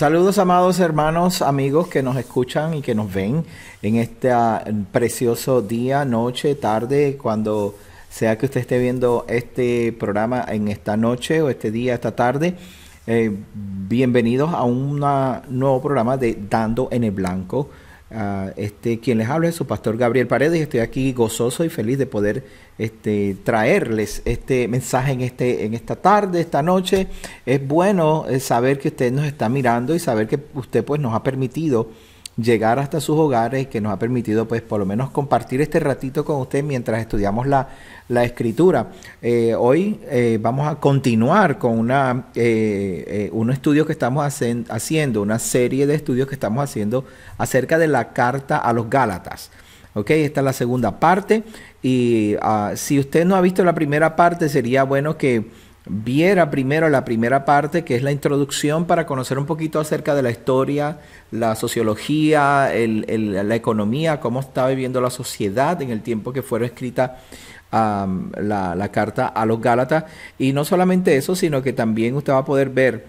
Saludos amados hermanos, amigos que nos escuchan y que nos ven en este ah, precioso día, noche, tarde, cuando sea que usted esté viendo este programa en esta noche o este día, esta tarde. Eh, bienvenidos a un nuevo programa de Dando en el Blanco. Ah, este, quien les habla es su pastor Gabriel Paredes y estoy aquí gozoso y feliz de poder este, traerles este mensaje en, este, en esta tarde, esta noche. Es bueno eh, saber que usted nos está mirando y saber que usted pues, nos ha permitido llegar hasta sus hogares y que nos ha permitido pues por lo menos compartir este ratito con usted mientras estudiamos la, la escritura. Eh, hoy eh, vamos a continuar con una, eh, un estudio que estamos haciendo, una serie de estudios que estamos haciendo acerca de la carta a los Gálatas. Ok, esta es la segunda parte y ah, si usted no ha visto la primera parte sería bueno que viera primero la primera parte, que es la introducción para conocer un poquito acerca de la historia, la sociología, la economía, cómo estaba viviendo la sociedad en el tiempo que fueron escrita la, la, carta a los Gálatas. Y no solamente eso, sino que también usted va a poder ver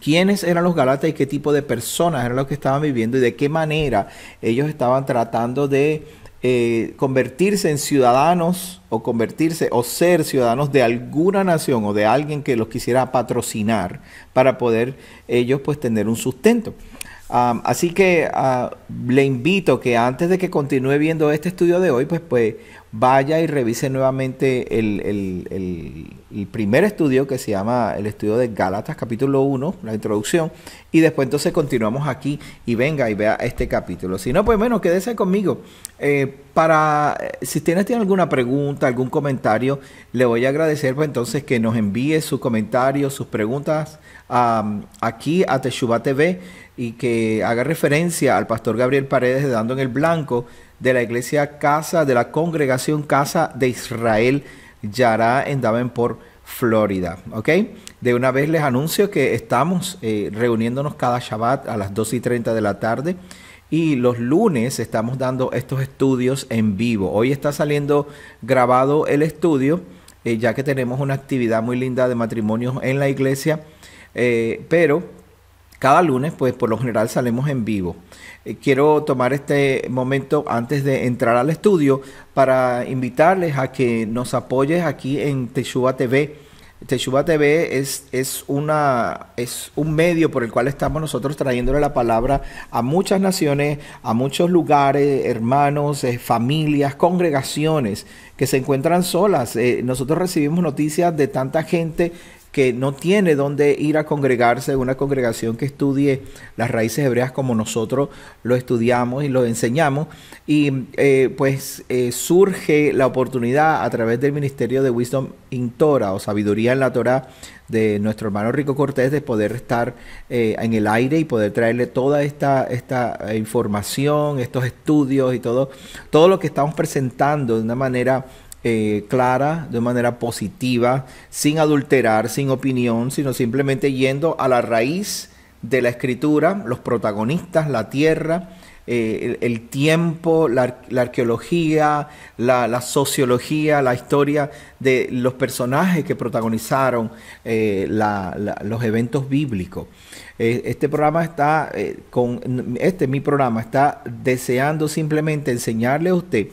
quiénes eran los Gálatas y qué tipo de personas eran los que estaban viviendo y de qué manera ellos estaban tratando de eh, convertirse en ciudadanos o convertirse o ser ciudadanos de alguna nación o de alguien que los quisiera patrocinar para poder ellos pues tener un sustento. Así que ah, le invito que antes de que continúe viendo este estudio de hoy, pues, pues vaya y revise nuevamente el, primer estudio que se llama el estudio de Gálatas, capítulo 1, la introducción, y después entonces continuamos aquí y venga y vea este capítulo. Si no, pues bueno, quédese conmigo. Eh, para, eh, si tienes tiene alguna pregunta, algún comentario, le voy a agradecer pues entonces que nos envíe sus comentarios, sus preguntas aquí a Teshuba TV y que haga referencia al pastor Gabriel Paredes de Dando en el Blanco de la iglesia Casa, de la congregación Casa de Israel, Yará en Davenport, Florida. ¿Ok? De una vez les anuncio que estamos eh, reuniéndonos cada Shabbat a las 2 y 30 de la tarde. Y los lunes estamos dando estos estudios en vivo. Hoy está saliendo grabado el estudio, eh, ya que tenemos una actividad muy linda de matrimonios en la iglesia. Eh, pero cada lunes, pues por lo general salimos en vivo. Eh, quiero tomar este momento antes de entrar al estudio para invitarles a que nos apoyes aquí en Teshuba TV. Teshuba TV es, es, una, es un medio por el cual estamos nosotros trayéndole la palabra a muchas naciones, a muchos lugares, hermanos, eh, familias, congregaciones que se encuentran solas. Eh, nosotros recibimos noticias de tanta gente que no tiene dónde ir a congregarse una congregación que estudie las raíces hebreas como nosotros lo estudiamos y lo enseñamos. Y eh, pues eh, surge la oportunidad a través del Ministerio de Wisdom in Torah o Sabiduría en la Torah de nuestro hermano Rico Cortés de poder estar eh, en el aire y poder traerle toda esta, esta información, estos estudios y todo, todo lo que estamos presentando de una manera eh, clara, de manera positiva, sin adulterar, sin opinión, sino simplemente yendo a la raíz de la escritura, los protagonistas, la tierra, eh, el, tiempo, la, arqueología, la, sociología, la historia de los personajes que protagonizaron eh, los eventos bíblicos. este programa está, con este mi programa está deseando simplemente enseñarle a usted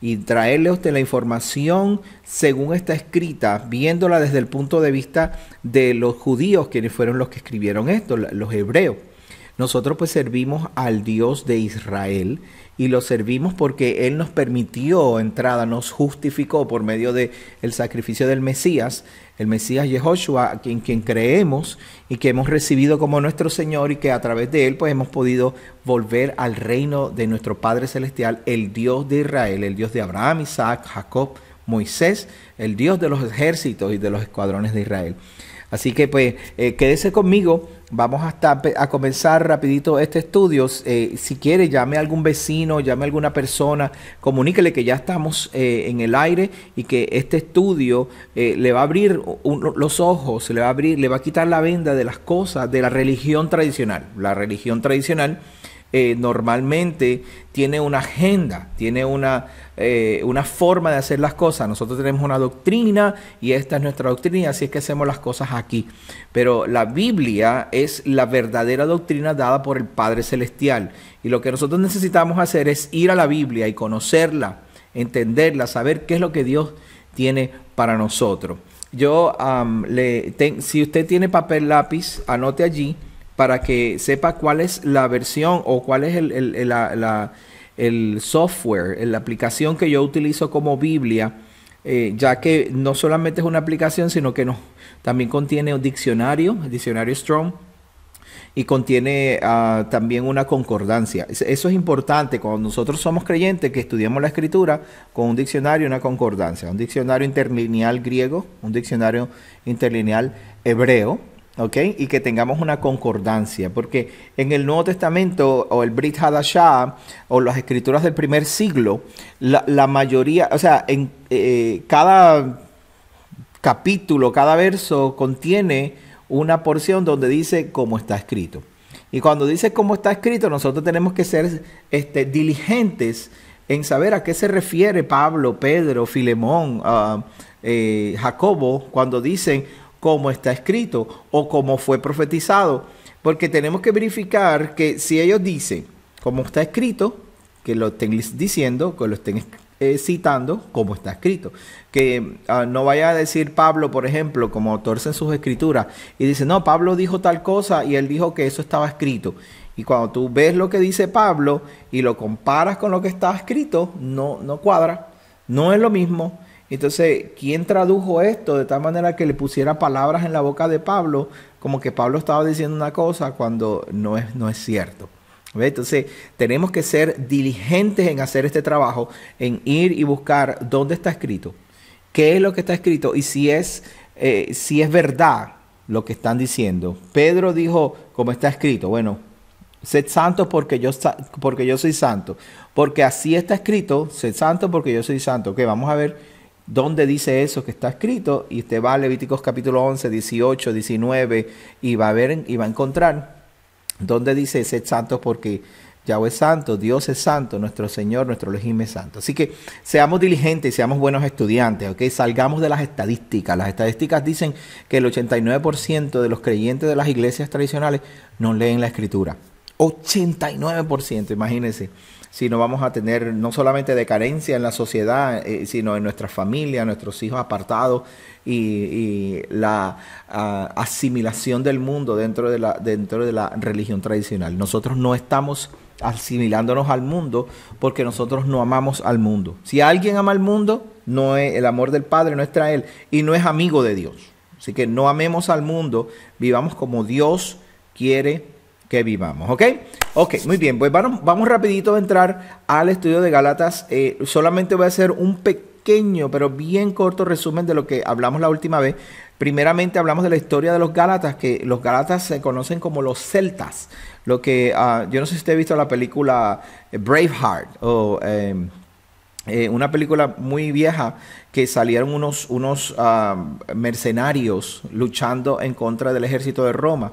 y traerle a usted la información según está escrita, viéndola desde el punto de vista de los judíos, quienes fueron los que escribieron esto, los hebreos. Nosotros pues servimos al Dios de Israel y lo servimos porque Él nos permitió entrada, nos justificó por medio del el sacrificio del Mesías, el Mesías Yehoshua, en quien creemos y que hemos recibido como nuestro Señor y que a través de Él pues hemos podido volver al reino de nuestro Padre Celestial, el Dios de Israel, el Dios de Abraham, Isaac, Jacob, Moisés, el Dios de los ejércitos y de los escuadrones de Israel. Así que pues eh, quédese conmigo Vamos hasta a comenzar rapidito este estudio. Eh, si quiere, llame a algún vecino, llame a alguna persona, comuníquele que ya estamos eh, en el aire y que este estudio eh, le va a abrir los ojos, le va a abrir, le va a quitar la venda de las cosas de la religión tradicional. La religión tradicional eh, normalmente tiene una agenda, tiene una, eh, una forma de hacer las cosas. Nosotros tenemos una doctrina y esta es nuestra doctrina, así es que hacemos las cosas aquí. Pero la Biblia es la verdadera doctrina dada por el Padre Celestial. Y lo que nosotros necesitamos hacer es ir a la Biblia y conocerla, entenderla, saber qué es lo que Dios tiene para nosotros. Yo, si usted tiene papel lápiz, anote allí para que sepa cuál es la versión o cuál es el, el, la, el software, la aplicación que yo utilizo como Biblia, eh, ya que no solamente es una aplicación, sino que no, también contiene un diccionario, el diccionario Strong, y contiene ah, también una concordancia. Eso es importante cuando nosotros somos creyentes que estudiamos la escritura con un diccionario y una concordancia, un diccionario interlineal griego, un diccionario interlineal hebreo, ¿ok? Y que tengamos una concordancia, porque en el Nuevo Testamento o el Brit Hadashah o las escrituras del primer siglo, la, mayoría, o sea, en eh, cada capítulo, cada verso contiene una porción donde dice cómo está escrito. Y cuando dice cómo está escrito, nosotros tenemos que ser este, diligentes en saber a qué se refiere Pablo, Pedro, Filemón, uh, eh, Jacobo, cuando dicen como está escrito o como fue profetizado. Porque tenemos que verificar que si ellos dicen como está escrito, que lo estén diciendo, que lo estén eh, citando como está escrito. Que ah, no vaya a decir Pablo, por ejemplo, como torce en sus escrituras, y dice, no, Pablo dijo tal cosa y él dijo que eso estaba escrito. Y cuando tú ves lo que dice Pablo y lo comparas con lo que está escrito, no, no cuadra, no es lo mismo. Entonces, ¿quién tradujo esto de tal manera que le pusiera palabras en la boca de Pablo como que Pablo estaba diciendo una cosa cuando no es, no es cierto? Entonces, tenemos que ser diligentes en hacer este trabajo, en ir y buscar dónde está escrito, qué es lo que está escrito y si es, eh, si es verdad lo que están diciendo. Pedro dijo, como está escrito, bueno, sed santos porque yo, porque yo soy santo, porque así está escrito, sed santos porque yo soy santo. Ok, vamos a ver dónde dice eso que está escrito y usted va a Levíticos capítulo 11, 18, 19 y va a ver y va a encontrar dónde dice sed santo porque Yahweh es santo, Dios es santo, nuestro Señor, nuestro Elohim es santo. Así que seamos diligentes y seamos buenos estudiantes, ¿ok? Salgamos de las estadísticas. Las estadísticas dicen que el 89% de los creyentes de las iglesias tradicionales no leen la escritura. 89%, imagínense si no vamos a tener no solamente decadencia en la sociedad, eh, sino en nuestra familia, nuestros hijos apartados y, la ah, asimilación del mundo dentro de, la, dentro de la religión tradicional. Nosotros no estamos asimilándonos al mundo porque nosotros no amamos al mundo. Si alguien ama al mundo, no es el amor del Padre no es él y no es amigo de Dios. Así que no amemos al mundo, vivamos como Dios quiere que vivamos, ¿ok? Ok, muy bien, pues vamos, vamos rapidito a entrar al estudio de Galatas. Eh, solamente voy a hacer un pequeño, pero bien corto resumen de lo que hablamos la última vez. Primeramente hablamos de la historia de los Gálatas, que los Gálatas se conocen como los celtas. Lo que, ah, yo no sé si usted ha visto la película Braveheart o... Em, eh, una película muy vieja que salieron unos, unos ah, mercenarios luchando en contra del ejército de Roma.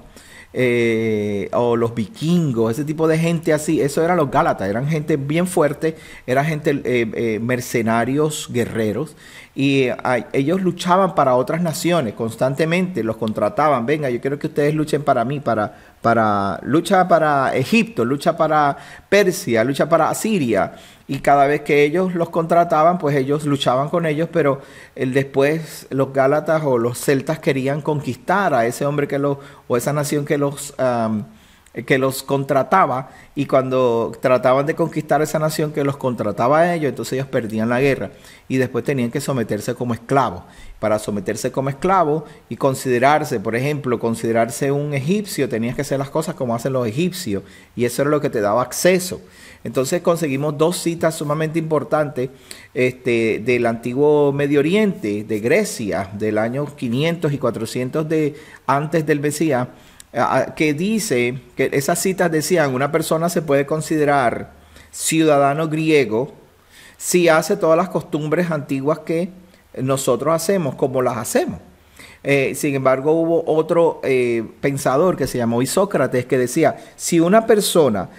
Eh, o los vikingos, ese tipo de gente así, eso eran los Gálatas, eran gente bien fuerte, eran gente eh, eh, mercenarios, guerreros, y ellos luchaban para otras naciones constantemente, los contrataban, venga, yo quiero que ustedes luchen para mí, para, para, lucha para Egipto, lucha para Persia, lucha para Asiria, y cada vez que ellos los contrataban, pues ellos luchaban con ellos, pero el después los Gálatas o los celtas querían conquistar a ese hombre que los, o esa nación que los, que los contrataba, y cuando trataban de conquistar esa nación que los contrataba a ellos, entonces ellos perdían la guerra, y después tenían que someterse como esclavos. Para someterse como esclavo y considerarse, por ejemplo, considerarse un egipcio, tenías que hacer las cosas como hacen los egipcios, y eso era lo que te daba acceso. Entonces conseguimos dos citas sumamente importantes este, del antiguo Medio Oriente, de Grecia, del año 500 y 400 de, antes del Mesías, que dice que esas citas decían, una persona se puede considerar ciudadano griego si hace todas las costumbres antiguas que nosotros hacemos, como las hacemos. Eh, sin embargo, hubo otro eh, pensador que se llamó Isócrates que decía, si una persona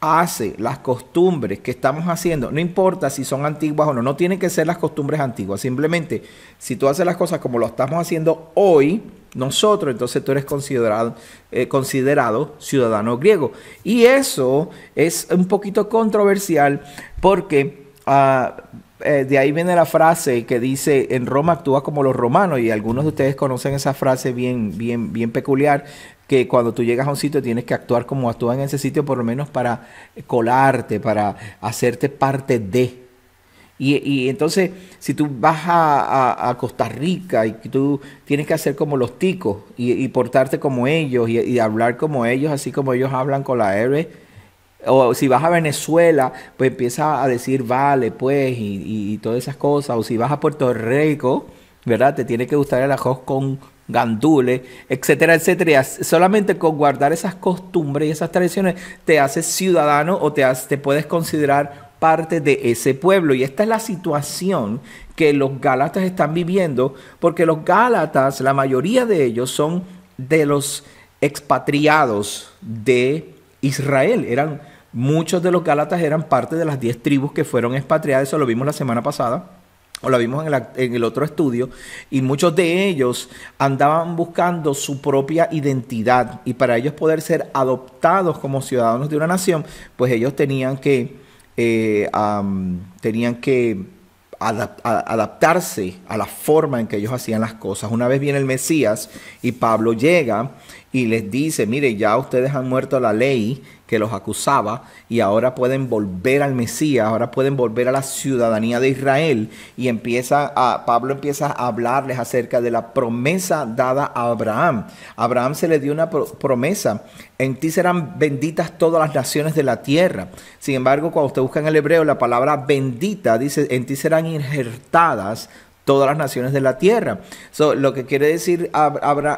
hace las costumbres que estamos haciendo, no importa si son antiguas o no, no tienen que ser las costumbres antiguas, simplemente si tú haces las cosas como lo estamos haciendo hoy, nosotros, entonces tú eres considerado, eh, considerado ciudadano griego. Y eso es un poquito controversial porque ah, eh, de ahí viene la frase que dice en Roma actúa como los romanos y algunos de ustedes conocen esa frase bien, bien, bien peculiar que cuando tú llegas a un sitio tienes que actuar como actúan en ese sitio por lo menos para colarte, para hacerte parte de. Y, entonces, si tú vas a, Costa Rica y tú tienes que hacer como los ticos y, portarte como ellos y, hablar como ellos, así como ellos hablan con la R, o si vas a Venezuela, pues empieza a decir vale, pues, y, todas esas cosas. O si vas a Puerto Rico, ¿verdad? Te tiene que gustar el arroz con gandules, etcétera, etcétera. solamente con guardar esas costumbres y esas tradiciones te haces ciudadano o te, te puedes considerar parte de ese pueblo. Y esta es la situación que los Gálatas están viviendo, porque los Gálatas, la mayoría de ellos son de los expatriados de Israel. Eran muchos de los Gálatas eran parte de las diez tribus que fueron expatriadas, eso lo vimos la semana pasada o lo vimos en el, otro estudio, y muchos de ellos andaban buscando su propia identidad y para ellos poder ser adoptados como ciudadanos de una nación, pues ellos tenían que, eh, tenían que adaptarse a la forma en que ellos hacían las cosas. Una vez viene el Mesías y Pablo llega y les dice, mire, ya ustedes han muerto la ley que los acusaba y ahora pueden volver al Mesías, ahora pueden volver a la ciudadanía de Israel y empieza a Pablo empieza a hablarles acerca de la promesa dada a Abraham. A Abraham se le dio una promesa, en ti serán benditas todas las naciones de la tierra. Sin embargo, cuando usted busca en el hebreo la palabra bendita dice, en ti serán injertadas todas las naciones de la tierra. lo que quiere decir,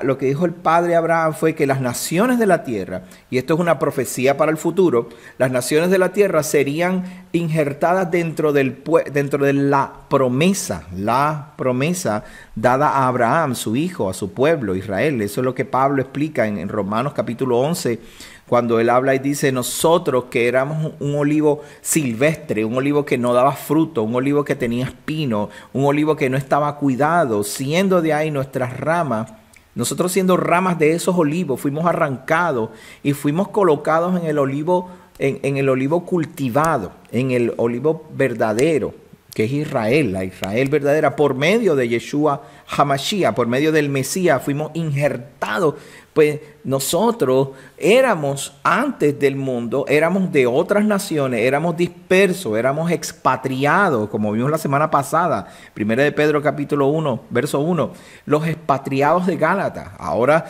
lo que dijo el padre Abraham fue que las naciones de la tierra, y esto es una profecía para el futuro, las naciones de la tierra serían injertadas dentro, del, dentro de la promesa, la promesa dada a Abraham, su hijo, a su pueblo, Israel. Eso es lo que Pablo explica en, en Romanos capítulo 11 cuando él habla y dice nosotros que éramos un olivo silvestre, un olivo que no daba fruto, un olivo que tenía espino, un olivo que no estaba cuidado, siendo de ahí nuestras ramas, nosotros siendo ramas de esos olivos, fuimos arrancados y fuimos colocados en el olivo, en, en el olivo cultivado, en el olivo verdadero que es Israel, la Israel verdadera, por medio de Yeshua Hamashiach, por medio del Mesías, fuimos injertados pues nosotros éramos antes del mundo, éramos de otras naciones, éramos dispersos, éramos expatriados, como vimos la semana pasada, primera de Pedro capítulo 1, verso 1, los expatriados de Gálatas, ahora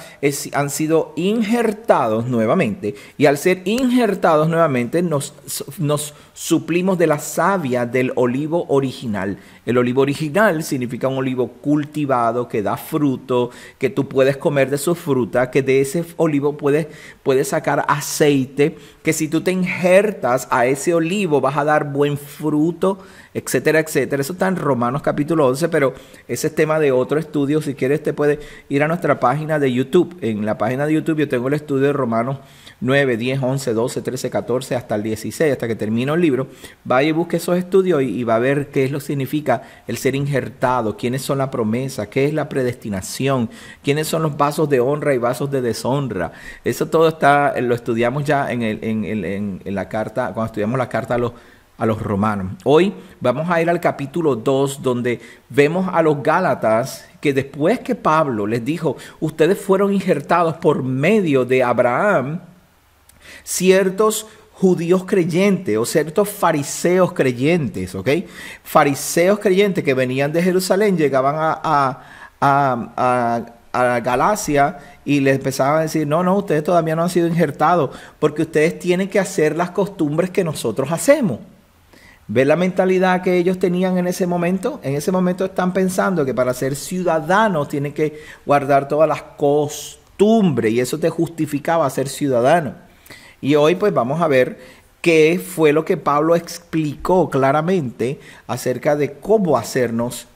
han sido injertados nuevamente y al ser injertados nuevamente nos, nos suplimos de la savia del olivo original. El olivo original significa un olivo cultivado que da fruto, que tú puedes comer de su fruta, que de ese olivo puedes, puedes sacar aceite, que si tú te injertas a ese olivo vas a dar buen fruto, etcétera, etcétera. Eso está en Romanos capítulo 11, pero ese es tema de otro estudio. Si quieres te puedes ir a nuestra página de YouTube. En la página de YouTube yo tengo el estudio de Romanos 9, 10, 11, 12, 13, 14, hasta el 16, hasta que termine el libro, vaya y busque esos estudios y, va a ver qué es lo que significa el ser injertado, quiénes son la promesa, qué es la predestinación, quiénes son los vasos de honra y vasos de deshonra. Eso todo está, lo estudiamos ya en, el, en, en la carta, cuando estudiamos la carta a los a los romanos. Hoy vamos a ir al capítulo 2 donde vemos a los Gálatas que después que Pablo les dijo, ustedes fueron injertados por medio de Abraham, ciertos judíos creyentes o ciertos fariseos creyentes, ¿ok? Fariseos creyentes que venían de Jerusalén, llegaban a, a, Galacia y les empezaban a decir, no, no, ustedes todavía no han sido injertados porque ustedes tienen que hacer las costumbres que nosotros hacemos. ¿Ve la mentalidad que ellos tenían en ese momento? En ese momento están pensando que para ser ciudadanos tienen que guardar todas las costumbres y eso te justificaba ser ciudadano. Y hoy pues vamos a ver qué fue lo que Pablo explicó claramente acerca de cómo hacernos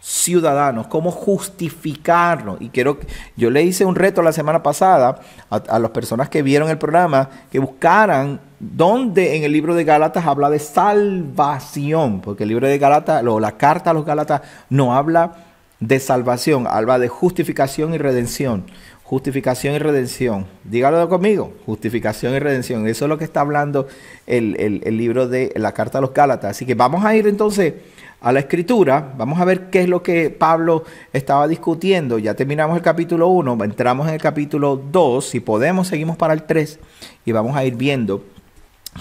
ciudadanos, cómo justificarnos. Y quiero, yo le hice un reto la semana pasada a, las personas que vieron el programa que buscaran dónde en el libro de Gálatas habla de salvación, porque el libro de Gálatas, o la carta a los Gálatas, no habla de salvación, habla de justificación y redención. Justificación y redención. Dígalo conmigo. Justificación y redención. Eso es lo que está hablando el, el libro de la carta a los Gálatas. Así que vamos a ir entonces a la escritura, vamos a ver qué es lo que Pablo estaba discutiendo. Ya terminamos el capítulo 1, entramos en el capítulo 2, si podemos seguimos para el 3 y vamos a ir viendo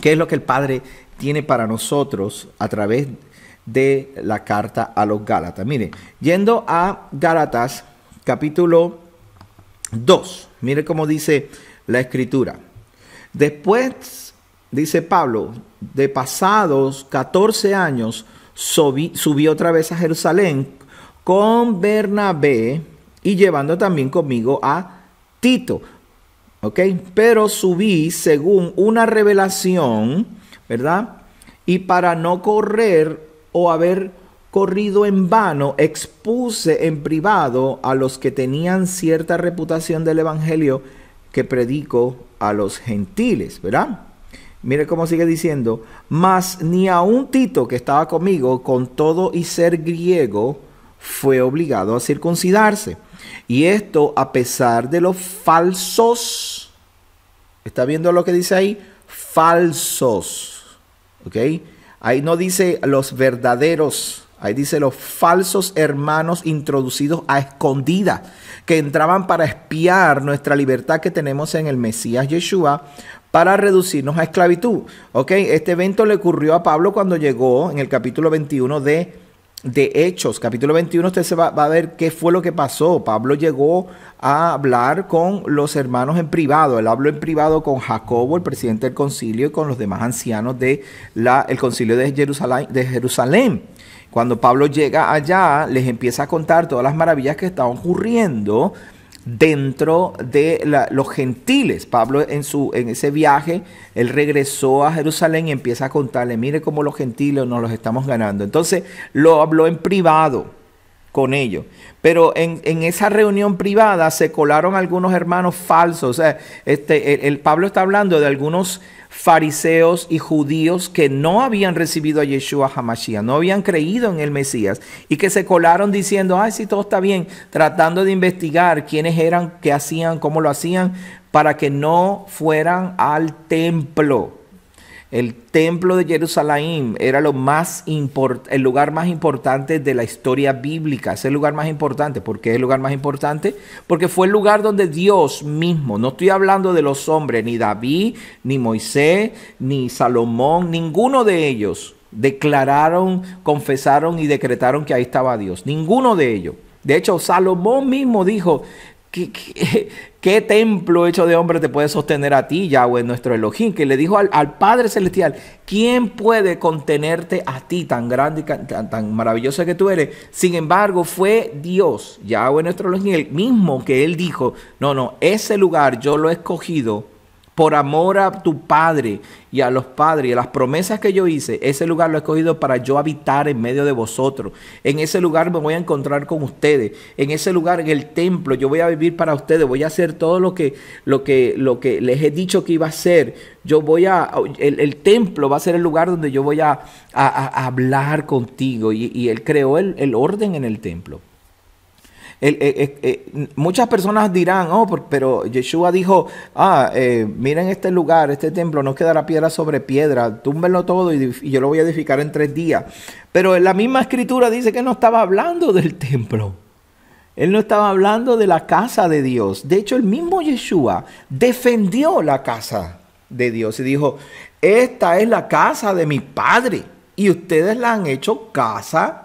qué es lo que el Padre tiene para nosotros a través de la carta a los Gálatas. Mire, yendo a Gálatas capítulo 2, mire cómo dice la escritura. Después, dice Pablo, de pasados 14 años, subí, otra vez a Jerusalén con Bernabé y llevando también conmigo a Tito. ¿Ok? Pero subí según una revelación, ¿verdad? Y para no correr o haber corrido en vano, expuse en privado a los que tenían cierta reputación del Evangelio que predico a los gentiles, ¿verdad? Mire cómo sigue diciendo, mas ni a un Tito que estaba conmigo, con todo y ser griego, fue obligado a circuncidarse. Y esto a pesar de los falsos, ¿está viendo lo que dice ahí? Falsos, ¿ok? Ahí no dice los verdaderos, ahí dice los falsos hermanos introducidos a escondida, que entraban para espiar nuestra libertad que tenemos en el Mesías Yeshua para reducirnos a esclavitud. ¿Ok? Este evento le ocurrió a Pablo cuando llegó en el capítulo 21 de, de Hechos. Capítulo 21 usted se va, a ver qué fue lo que pasó. Pablo llegó a hablar con los hermanos en privado. Él habló en privado con Jacobo, el presidente del concilio, y con los demás ancianos del el concilio de Jerusalén, de Jerusalén. Cuando Pablo llega allá, les empieza a contar todas las maravillas que estaban ocurriendo dentro de los gentiles. Pablo en, su, en ese viaje, él regresó a Jerusalén y empieza a contarle, mire cómo los gentiles nos los estamos ganando. Entonces lo habló en privado con ellos. Pero en, esa reunión privada se colaron algunos hermanos falsos. O sea, este, el Pablo está hablando de algunos fariseos y judíos que no habían recibido a Yeshua Hamashiach, no habían creído en el Mesías y que se colaron diciendo, ay, sí, todo está bien, tratando de investigar quiénes eran, qué hacían, cómo lo hacían, para que no fueran al templo. El templo de Jerusalén era lo más el lugar más importante de la historia bíblica. Es el lugar más importante. ¿Por qué es el lugar más importante? Porque fue el lugar donde Dios mismo, no estoy hablando de los hombres, ni David, ni Moisés, ni Salomón, ninguno de ellos declararon, confesaron y decretaron que ahí estaba Dios. Ninguno de ellos. De hecho, Salomón mismo dijo, ¿Qué, templo hecho de hombre te puede sostener a ti, Yahweh, nuestro Elohim? Que le dijo al, Padre Celestial, ¿quién puede contenerte a ti tan grande y tan, tan, maravilloso que tú eres? Sin embargo, fue Dios, Yahweh, nuestro Elohim, el mismo que él dijo, no, no, ese lugar yo lo he escogido por amor a tu Padre y a los padres y a las promesas que yo hice, ese lugar lo he escogido para yo habitar en medio de vosotros. En ese lugar me voy a encontrar con ustedes. En ese lugar, en el templo, yo voy a vivir para ustedes. Voy a hacer todo lo que, lo que, lo que les he dicho que iba a hacer. Yo voy a, el, templo va a ser el lugar donde yo voy a, hablar contigo. Y, Él creó el orden en el templo. Eh, eh, eh, muchas personas dirán, oh, pero Yeshua dijo, ah, miren este lugar, este templo, no quedará piedra sobre piedra, túmbenlo todo y, yo lo voy a edificar en tres días. Pero en la misma escritura dice que no estaba hablando del templo. Él no estaba hablando de la casa de Dios. De hecho, el mismo Yeshua defendió la casa de Dios y dijo, esta es la casa de mi padre y ustedes la han hecho casa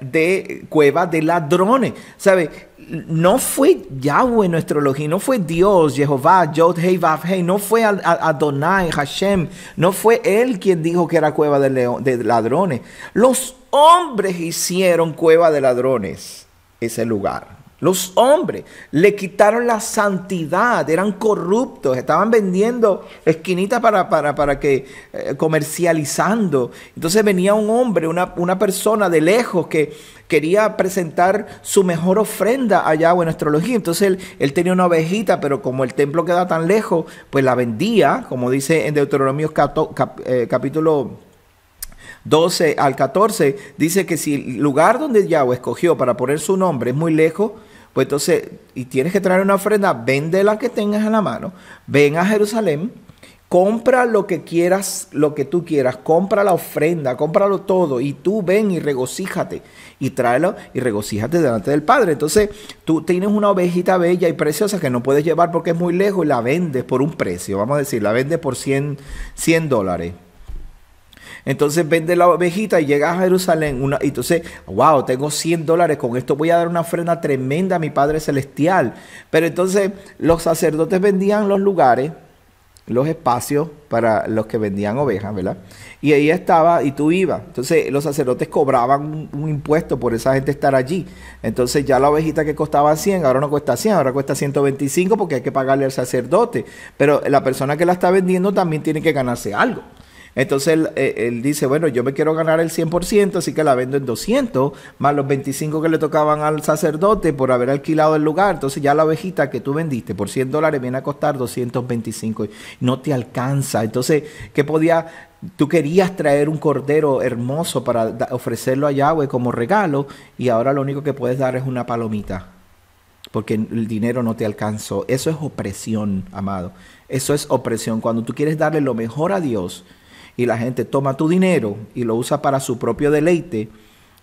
de cueva de ladrones. ¿Sabe? No fue Yahweh nuestro Elohim, no fue Dios, Jehová, Yod, Hei, Hei, no fue Adonai, Hashem, no fue él quien dijo que era cueva de, de ladrones. Los hombres hicieron cueva de ladrones ese lugar. Los hombres le quitaron la santidad, eran corruptos, estaban vendiendo esquinitas para, para, para que eh, comercializando. Entonces venía un hombre, una, una, persona de lejos que quería presentar su mejor ofrenda allá en astrología. Entonces él, él, tenía una ovejita, pero como el templo queda tan lejos, pues la vendía, como dice en Deuteronomio eh, capítulo 12 al 14, dice que si el lugar donde Yahweh escogió para poner su nombre es muy lejos, pues entonces, y tienes que traer una ofrenda, vende la que tengas en la mano, ven a Jerusalén, compra lo que quieras, lo que tú quieras, compra la ofrenda, cómpralo todo y tú ven y regocíjate y tráelo y regocíjate delante del Padre. Entonces tú tienes una ovejita bella y preciosa que no puedes llevar porque es muy lejos y la vendes por un precio, vamos a decir, la vendes por 100, 100 dólares. Entonces vende la ovejita y llega a Jerusalén. Una, y entonces, wow, tengo 100 dólares, con esto voy a dar una ofrenda tremenda a mi Padre Celestial. Pero entonces los sacerdotes vendían los lugares, los espacios para los que vendían ovejas, ¿verdad? Y ahí estaba y tú ibas. Entonces los sacerdotes cobraban un, impuesto por esa gente estar allí. Entonces ya la ovejita que costaba 100, ahora no cuesta 100, ahora cuesta 125 porque hay que pagarle al sacerdote. Pero la persona que la está vendiendo también tiene que ganarse algo. Entonces eh, él, dice, bueno, yo me quiero ganar el 100%, así que la vendo en 200, más los 25 que le tocaban al sacerdote por haber alquilado el lugar. Entonces ya la ovejita que tú vendiste por 100 dólares viene a costar 225. No te alcanza. Entonces, ¿qué podía? Tú querías traer un cordero hermoso para ofrecerlo a Yahweh como regalo y ahora lo único que puedes dar es una palomita porque el dinero no te alcanzó. Eso es opresión, amado. Eso es opresión. Cuando tú quieres darle lo mejor a Dios, y la gente toma tu dinero y lo usa para su propio deleite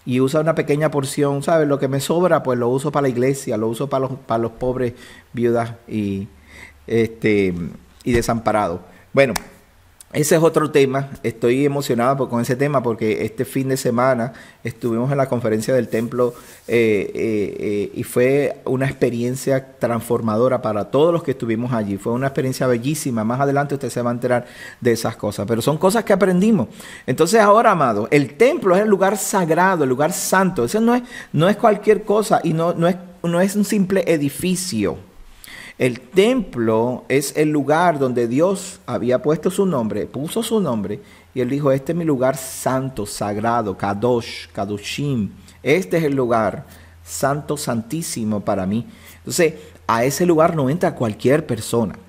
y usa una pequeña porción, ¿sabes? Lo que me sobra, pues lo uso para la iglesia, lo uso para los, para los pobres viudas y, este, y desamparados. Bueno, ese es otro tema. Estoy emocionado con ese tema porque este fin de semana estuvimos en la conferencia del templo eh, eh, eh, y fue una experiencia transformadora para todos los que estuvimos allí. Fue una experiencia bellísima. Más adelante usted se va a enterar de esas cosas. Pero son cosas que aprendimos. Entonces ahora, amado, el templo es el lugar sagrado, el lugar santo. Ese no es, no es cualquier cosa y no, no, es, no es un simple edificio. El templo es el lugar donde Dios había puesto su nombre, puso su nombre, y él dijo, este es mi lugar santo, sagrado, Kadosh, Kadoshim. Este es el lugar santo, santísimo para mí. Entonces, a ese lugar no entra cualquier persona.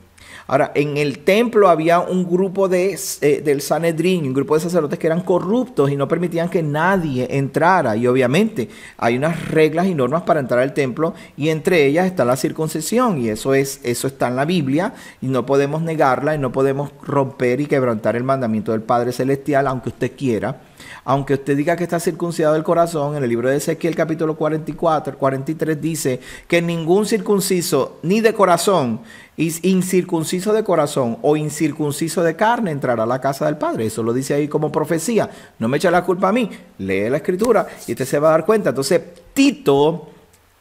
Ahora, en el templo había un grupo de, eh, del Sanedrín, un grupo de sacerdotes que eran corruptos y no permitían que nadie entrara. Y obviamente hay unas reglas y normas para entrar al templo y entre ellas está la circuncisión y eso, es, eso está en la Biblia y no podemos negarla y no podemos romper y quebrantar el mandamiento del Padre Celestial, aunque usted quiera aunque usted diga que está circuncidado el corazón, en el libro de Ezequiel capítulo 44, 43 dice que ningún circunciso ni de corazón, incircunciso de corazón o incircunciso de carne entrará a la casa del Padre. Eso lo dice ahí como profecía. No me echa la culpa a mí. Lee la escritura y usted se va a dar cuenta. Entonces, Tito...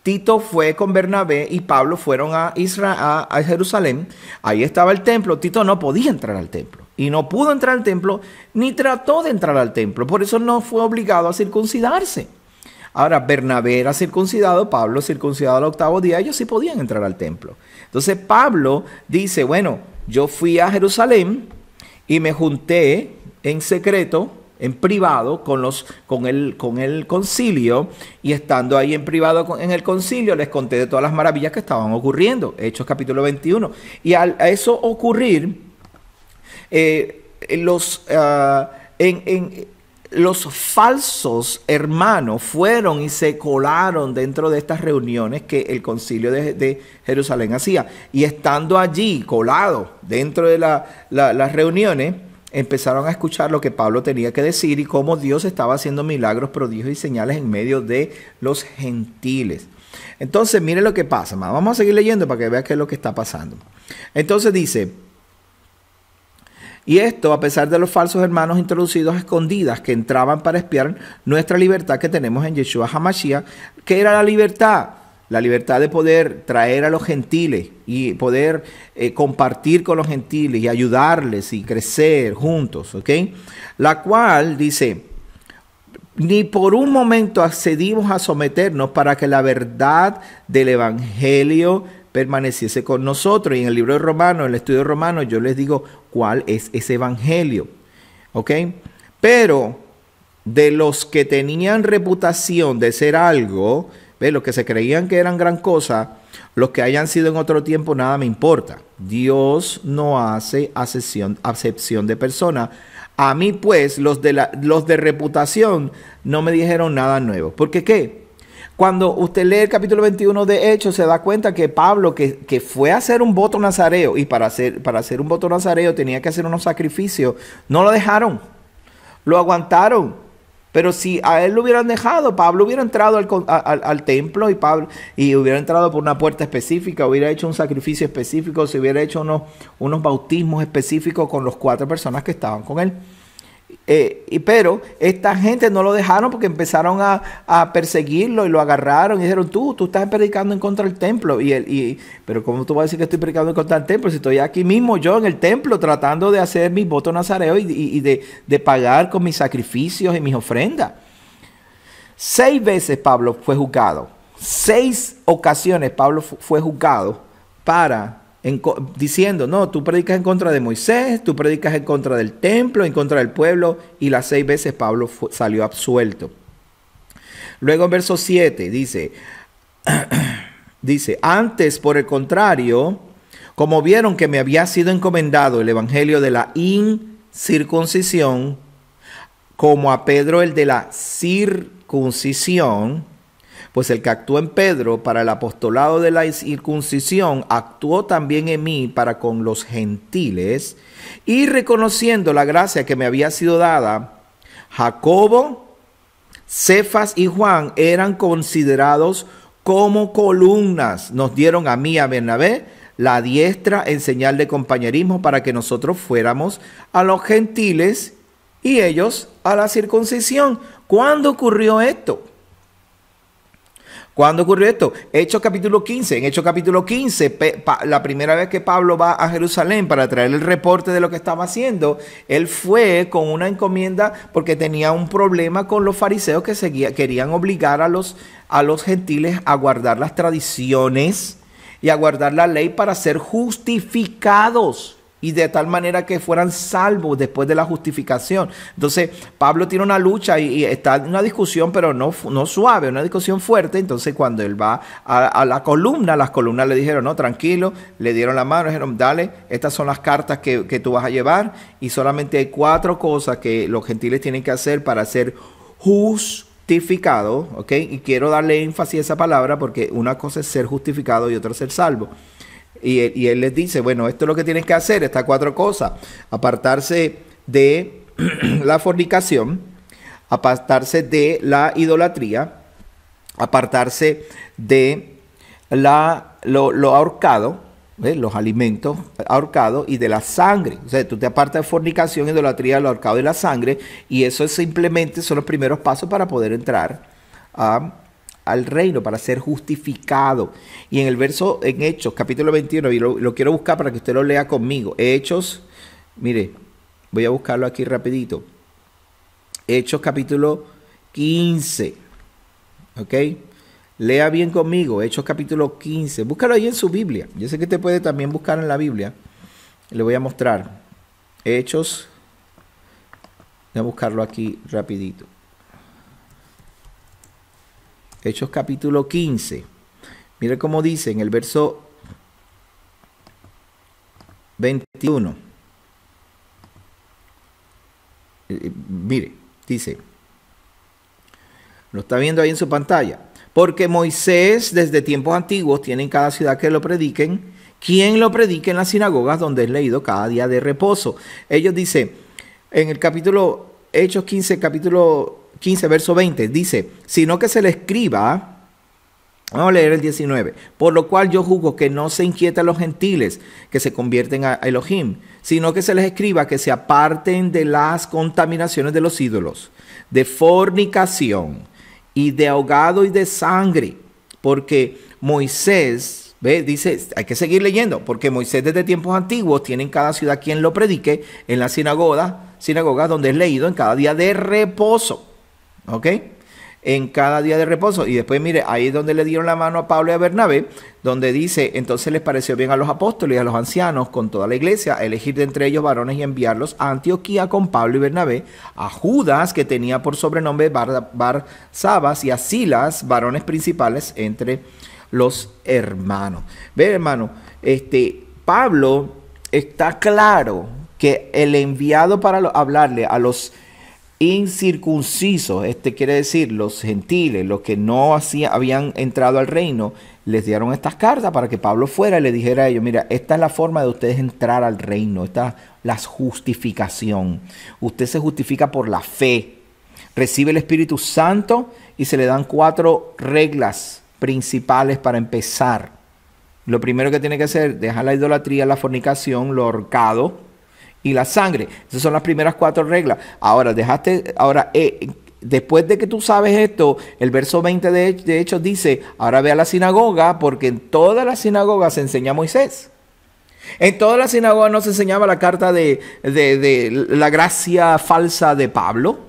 Tito fue con Bernabé y Pablo fueron a, Israel, a Jerusalén. Ahí estaba el templo. Tito no podía entrar al templo y no pudo entrar al templo, ni trató de entrar al templo. Por eso no fue obligado a circuncidarse. Ahora, Bernabé era circuncidado, Pablo circuncidado al octavo día, ellos sí podían entrar al templo. Entonces Pablo dice, bueno, yo fui a Jerusalén y me junté en secreto, en privado, con, los, con, el, con el concilio, y estando ahí en privado en el concilio, les conté de todas las maravillas que estaban ocurriendo. Hechos capítulo 21. Y a eso ocurrir, eh, los, ah, en, los falsos hermanos fueron y se colaron dentro de estas reuniones que el concilio de, Jerusalén hacía. Y estando allí, colado dentro de las reuniones, empezaron a escuchar lo que Pablo tenía que decir y cómo Dios estaba haciendo milagros, prodigios y señales en medio de los gentiles. Entonces, mire lo que pasa. Vamos a seguir leyendo para que vea qué es lo que está pasando. Entonces dice, y esto a pesar de los falsos hermanos introducidos a escondidas que entraban para espiar nuestra libertad que tenemos en Yeshua HaMashiach. ¿Qué era la libertad? La libertad de poder traer a los gentiles y poder eh, compartir con los gentiles y ayudarles y crecer juntos, ¿ok? La cual dice, ni por un momento accedimos a someternos para que la verdad del Evangelio permaneciese con nosotros. Y en el libro de Romanos, en el estudio de Romanos, yo les digo cuál es ese Evangelio. ¿Ok? Pero de los que tenían reputación de ser algo, ¿ves? los que se creían que eran gran cosa, los que hayan sido en otro tiempo, nada me importa. Dios no hace acepción, de persona. A mí, pues, los de, la, los de reputación no me dijeron nada nuevo. ¿Por qué qué? Cuando usted lee el capítulo 21 de Hechos, se da cuenta que Pablo, que, que, fue a hacer un voto nazareo, y para hacer, para hacer un voto nazareo tenía que hacer unos sacrificios, no lo dejaron, lo aguantaron. Pero si a él lo hubieran dejado, Pablo hubiera entrado al, templo y, Pablo, y hubiera entrado por una puerta específica, hubiera hecho un sacrificio específico, se hubiera hecho unos, unos bautismos específicos con los cuatro personas que estaban con él. Eh, y, pero esta gente no lo dejaron porque empezaron a, perseguirlo y lo agarraron y dijeron, tú, tú estás predicando en contra del templo. Y, él, y Pero ¿cómo tú vas a decir que estoy predicando en contra del templo si estoy aquí mismo yo en el templo tratando de hacer mi voto nazareo y, de, de pagar con mis sacrificios y mis ofrendas? Seis veces Pablo fue juzgado. Seis ocasiones Pablo fue juzgado para diciendo, no, tú predicas en contra de Moisés, tú predicas en contra del templo, en contra del pueblo, y las seis veces Pablo salió absuelto. Luego en verso 7 dice, dice, antes por el contrario, como vieron que me había sido encomendado el evangelio de la incircuncisión, como a Pedro el de la circuncisión, pues el que actuó en Pedro para el apostolado de la circuncisión, actuó también en mí para con los gentiles, y reconociendo la gracia que me había sido dada, Jacobo, Cefas y Juan eran considerados como columnas. Nos dieron a mí, a Bernabé, la diestra en señal de compañerismo para que nosotros fuéramos a los gentiles y ellos a la circuncisión. ¿Cuándo ocurrió esto? ¿Cuándo ocurrió esto? Hechos capítulo 15. En Hechos capítulo 15, la primera vez que Pablo va a Jerusalén para traer el reporte de lo que estaba haciendo, él fue con una encomienda porque tenía un problema con los fariseos que seguía, querían obligar a los, a los gentiles a guardar las tradiciones y a guardar la ley para ser justificados y de tal manera que fueran salvos después de la justificación. Entonces, Pablo tiene una lucha y, está en una discusión, pero no, no suave, una discusión fuerte. Entonces, cuando él va a, la columna, las columnas le dijeron, no, tranquilo, le dieron la mano, dijeron, dale, estas son las cartas que, que tú vas a llevar y solamente hay cuatro cosas que los gentiles tienen que hacer para ser justificados, ¿ok? Y quiero darle énfasis a esa palabra porque una cosa es ser justificado y otra es ser salvo. Y, él les dice, bueno, esto es lo que tienen que hacer, estas cuatro cosas. Apartarse de la fornicación, apartarse de la idolatría, apartarse de la, lo, ahorcado, los alimentos ahorcados y de la sangre. O sea, tú te apartas de fornicación, idolatría, lo ahorcado y la sangre, y eso simplemente son los primeros pasos para poder entrar a al reino, para ser justificado. Y en el verso, en Hechos, capítulo 21, y lo, quiero buscar para que usted lo lea conmigo. Hechos, mire, voy a buscarlo aquí rapidito. Hechos capítulo 15. ¿Ok? Lea bien conmigo, Hechos capítulo 15. Búscalo ahí en su Biblia. Yo sé que usted puede también buscar en la Biblia. Le voy a mostrar. Hechos. Voy a buscarlo aquí rapidito. Hechos capítulo 15. Mire cómo dice en el verso 21. Eh, eh, mire, dice, lo está viendo ahí en su pantalla. Porque Moisés desde tiempos antiguos tiene en cada ciudad que lo prediquen, quien lo predique en las sinagogas donde es leído cada día de reposo. Ellos dicen, en el capítulo, Hechos 15, capítulo 15, verso 20, dice, sino que se le escriba, Vamos a leer el 19. Por lo cual yo juzgo que no se inquietan los gentiles que se convierten a Elohim, sino que se les escriba que se aparten de las contaminaciones de los ídolos, de fornicación y de ahogado y de sangre. Porque Moisés, ¿ve? dice, hay que seguir leyendo, porque Moisés desde tiempos antiguos tiene en cada ciudad quien lo predique en la sinagoga, sinagoga donde es leído en cada día de reposo. ¿Ok? En cada día de reposo. Y después, mire, ahí es donde le dieron la mano a Pablo y a Bernabé, donde dice, entonces les pareció bien a los apóstoles y a los ancianos con toda la iglesia elegir de entre ellos varones y enviarlos a Antioquía con Pablo y Bernabé, a Judas, que tenía por sobrenombre Bar, Sabas, y a Silas, varones principales entre los hermanos. Ve, hermano, este, Pablo está claro que el enviado para hablarle a los incircuncisos, este quiere decir los gentiles, los que no hacía, habían entrado al reino, les dieron estas cartas para que Pablo fuera y le dijera a ellos, mira, esta es la forma de ustedes entrar al reino, esta es la justificación. Usted se justifica por la fe, recibe el Espíritu Santo y se le dan cuatro reglas principales para empezar. Lo primero que tiene que hacer, dejar la idolatría, la fornicación, lo horcado, y la sangre. Esas son las primeras cuatro reglas. Ahora, dejaste, ahora, eh, después de que tú sabes esto, el verso 20 de, de Hechos dice, ahora ve a la sinagoga, porque en todas las sinagogas se enseña Moisés. En todas las sinagogas no se enseñaba la carta de, de, la gracia falsa de Pablo.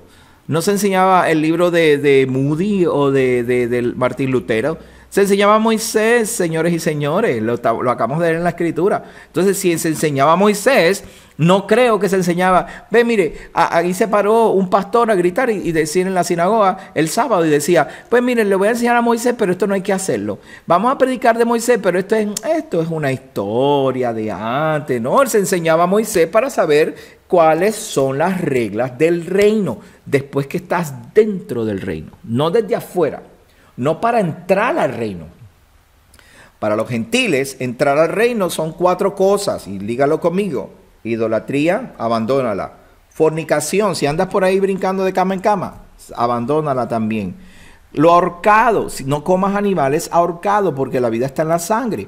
No se enseñaba el libro de, Moody o de, Martín Lutero. Se enseñaba Moisés, señores y señores. Lo, lo acabamos de ver en la escritura. Entonces, si se enseñaba Moisés, no creo que se enseñaba. Ve, mire, ahí se paró un pastor a gritar y, decir en la sinagoga el sábado y decía, pues mire, le voy a enseñar a Moisés, pero esto no hay que hacerlo. Vamos a predicar de Moisés, pero esto es, esto es una historia de antes. No, se enseñaba a Moisés para saber cuáles son las reglas del reino después que estás dentro del reino, no desde afuera, no para entrar al reino. Para los gentiles, entrar al reino son cuatro cosas, y dígalo conmigo. Idolatría, abandónala. Fornicación, si andas por ahí brincando de cama en cama, abandónala también. Lo ahorcado, si no comas animales ahorcado porque la vida está en la sangre.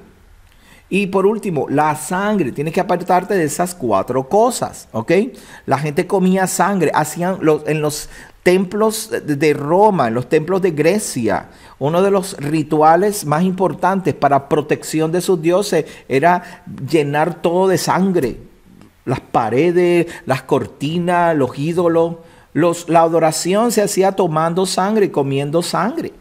Y por último, la sangre. Tienes que apartarte de esas cuatro cosas, ¿ok? La gente comía sangre. Hacían los, en los templos de Roma, en los templos de Grecia, uno de los rituales más importantes para protección de sus dioses era llenar todo de sangre las paredes, las cortinas, los ídolos. Los, la adoración se hacía tomando sangre y comiendo sangre.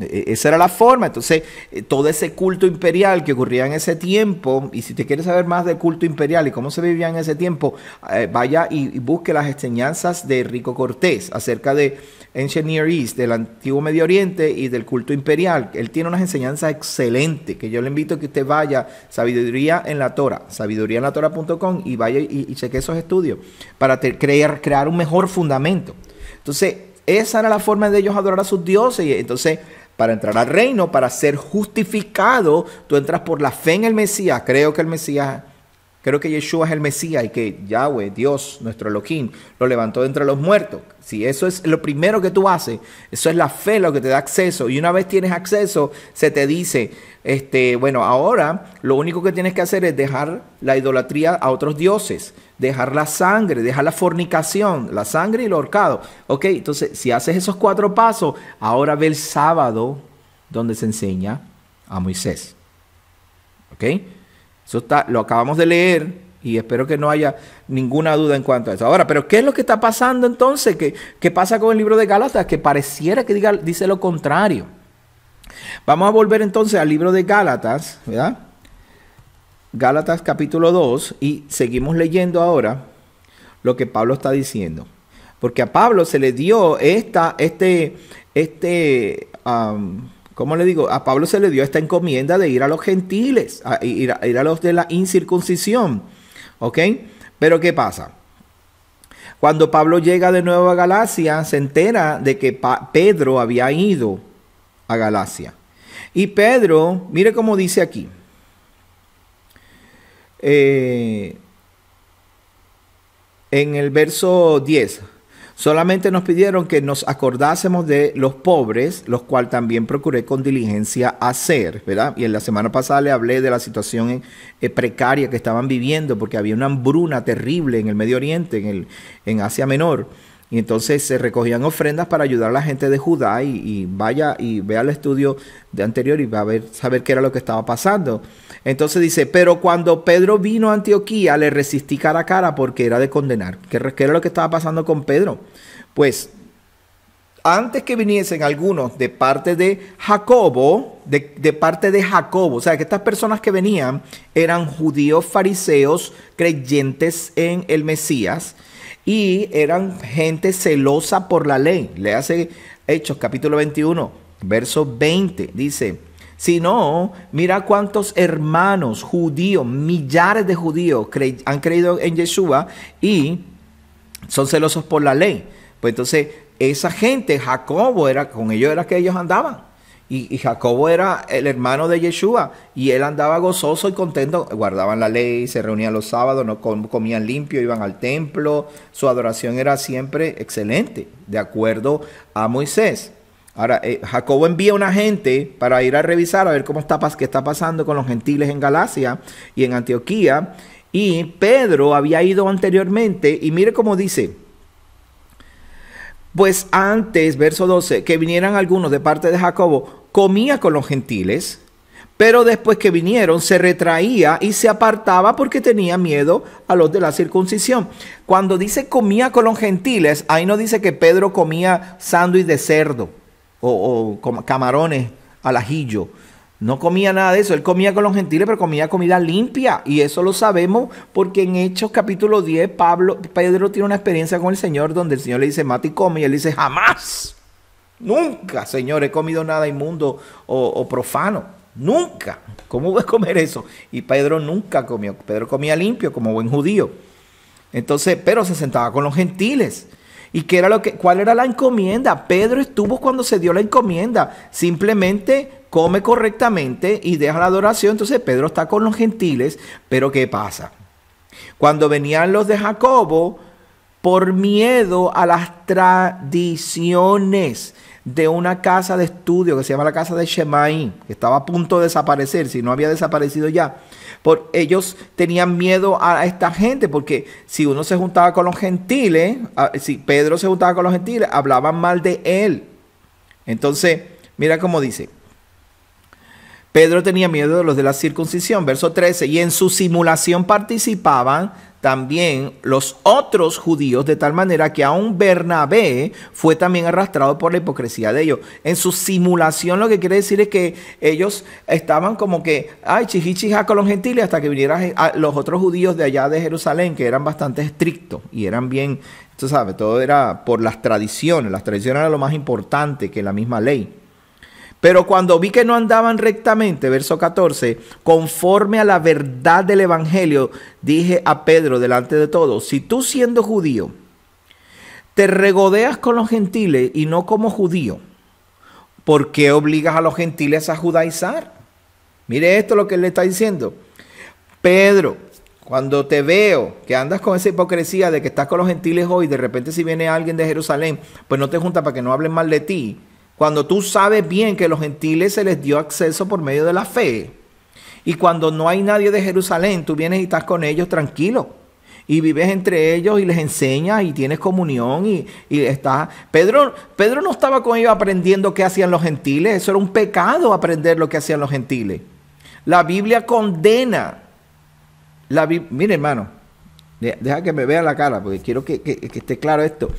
E, esa era la forma. Entonces, eh, todo ese culto imperial que ocurría en ese tiempo, y si te quieres saber más del culto imperial y cómo se vivía en ese tiempo, eh, vaya y, busque las enseñanzas de Rico Cortés acerca de Ancient Near East, del antiguo Medio Oriente y del culto imperial. Él tiene unas enseñanzas excelentes que yo le invito a que usted vaya, Sabiduría en la Torah, sabiduríaenlatora.com y vaya y, y cheque esos estudios para crear, crear un mejor fundamento. Entonces, esa era la forma de ellos adorar a sus dioses. Y entonces, para entrar al reino, para ser justificado, tú entras por la fe en el Mesías. Creo que el Mesías Creo que Yeshua es el Mesías y que Yahweh, Dios, nuestro Elohim, lo levantó de entre los muertos. Si eso es lo primero que tú haces, eso es la fe lo que te da acceso. Y una vez tienes acceso, se te dice, este, bueno, ahora lo único que tienes que hacer es dejar la idolatría a otros dioses, dejar la sangre, dejar la fornicación, la sangre y el ahorcado. Ok, entonces si haces esos cuatro pasos, ahora ve el sábado donde se enseña a Moisés. ¿Ok? Eso está, lo acabamos de leer y espero que no haya ninguna duda en cuanto a eso. Ahora, pero ¿qué es lo que está pasando entonces? ¿Qué, qué pasa con el libro de Gálatas? Que pareciera que diga, dice lo contrario. Vamos a volver entonces al libro de Gálatas, ¿verdad? Gálatas capítulo 2 y seguimos leyendo ahora lo que Pablo está diciendo. Porque a Pablo se le dio esta, este, este, ¿cómo le digo? A Pablo se le dio esta encomienda de ir a los gentiles, a ir, a, los de la incircuncisión. ¿Ok? Pero ¿qué pasa? Cuando Pablo llega de nuevo a Galacia, se entera de que Pedro había ido a Galacia. Y Pedro, mire cómo dice aquí. Eh, en el verso 10, Solamente nos pidieron que nos acordásemos de los pobres, los cuales también procuré con diligencia hacer, ¿verdad? Y en la semana pasada le hablé de la situación eh, precaria que estaban viviendo porque había una hambruna terrible en el Medio Oriente, en, el, en Asia Menor. Y entonces se recogían ofrendas para ayudar a la gente de Judá y, vaya y vea el estudio de anterior y va a ver, saber qué era lo que estaba pasando. Entonces dice, pero cuando Pedro vino a Antioquía le resistí cara a cara porque era de condenar. ¿Qué, qué era lo que estaba pasando con Pedro? Pues antes que viniesen algunos de parte de Jacobo, de, de, parte de Jacobo, o sea, que estas personas que venían eran judíos fariseos creyentes en el Mesías y eran gente celosa por la ley. Le hace Hechos capítulo 21, verso 20, dice, si no, mira cuántos hermanos judíos, millares de judíos han creído en Yeshua y son celosos por la ley. Pues entonces esa gente, Jacobo era, con ellos era que ellos andaban. Y, Jacobo era el hermano de Yeshua y él andaba gozoso y contento, guardaban la ley, se reunían los sábados, no comían limpio, iban al templo, su adoración era siempre excelente, de acuerdo a Moisés. Ahora, eh, Jacobo envía una gente para ir a revisar a ver cómo está, qué está pasando con los gentiles en Galacia y en Antioquía. Y Pedro había ido anteriormente y mire cómo dice, pues antes, verso 12, que vinieran algunos de parte de Jacobo, comía con los gentiles, pero después que vinieron se retraía y se apartaba porque tenía miedo a los de la circuncisión. Cuando dice comía con los gentiles, ahí no dice que Pedro comía sándwich de cerdo o, o camarones al ajillo. No comía nada de eso, él comía con los gentiles, pero comía comida limpia. Y eso lo sabemos porque en Hechos capítulo 10, Pablo, Pedro tiene una experiencia con el Señor donde el Señor le dice, mate y come, y él dice, jamás, nunca, Señor, he comido nada inmundo o, profano. Nunca. ¿Cómo voy a comer eso? Y Pedro nunca comió. Pedro comía limpio como buen judío. Entonces, pero se sentaba con los gentiles. ¿Y qué era lo que, cuál era la encomienda? Pedro estuvo cuando se dio la encomienda. Simplemente come correctamente y deja la adoración. Entonces Pedro está con los gentiles, pero ¿qué pasa? Cuando venían los de Jacobo, por miedo a las tradiciones de una casa de estudio que se llama la casa de Shemai, que estaba a punto de desaparecer, si no había desaparecido ya. Por, ellos tenían miedo a esta gente, porque si uno se juntaba con los gentiles, si Pedro se juntaba con los gentiles, hablaban mal de él. Entonces, mira cómo dice, Pedro tenía miedo de los de la circuncisión, verso 13, y en su simulación participaban también los otros judíos, de tal manera que aún Bernabé fue también arrastrado por la hipocresía de ellos. En su simulación lo que quiere decir es que ellos estaban como que, ay, chichichija con los gentiles, hasta que vinieran los otros judíos de allá de Jerusalén, que eran bastante estrictos y eran bien, tú sabes, todo era por las tradiciones, las tradiciones eran lo más importante que la misma ley. Pero cuando vi que no andaban rectamente, verso 14, conforme a la verdad del Evangelio, dije a Pedro delante de todos, si tú siendo judío, te regodeas con los gentiles y no como judío, ¿por qué obligas a los gentiles a judaizar? Mire esto lo que le está diciendo. Pedro, cuando te veo que andas con esa hipocresía de que estás con los gentiles hoy, de repente si viene alguien de Jerusalén, pues no te junta para que no hablen mal de ti cuando tú sabes bien que los gentiles se les dio acceso por medio de la fe. Y cuando no hay nadie de Jerusalén, tú vienes y estás con ellos tranquilo. Y vives entre ellos y les enseñas y tienes comunión y, y. Pedro, Pedro no estaba con ellos aprendiendo qué hacían los gentiles. Eso era un pecado aprender lo que hacían los gentiles. La Biblia condena. La, mire hermano, deja que me vea la cara porque quiero que, que esté claro esto.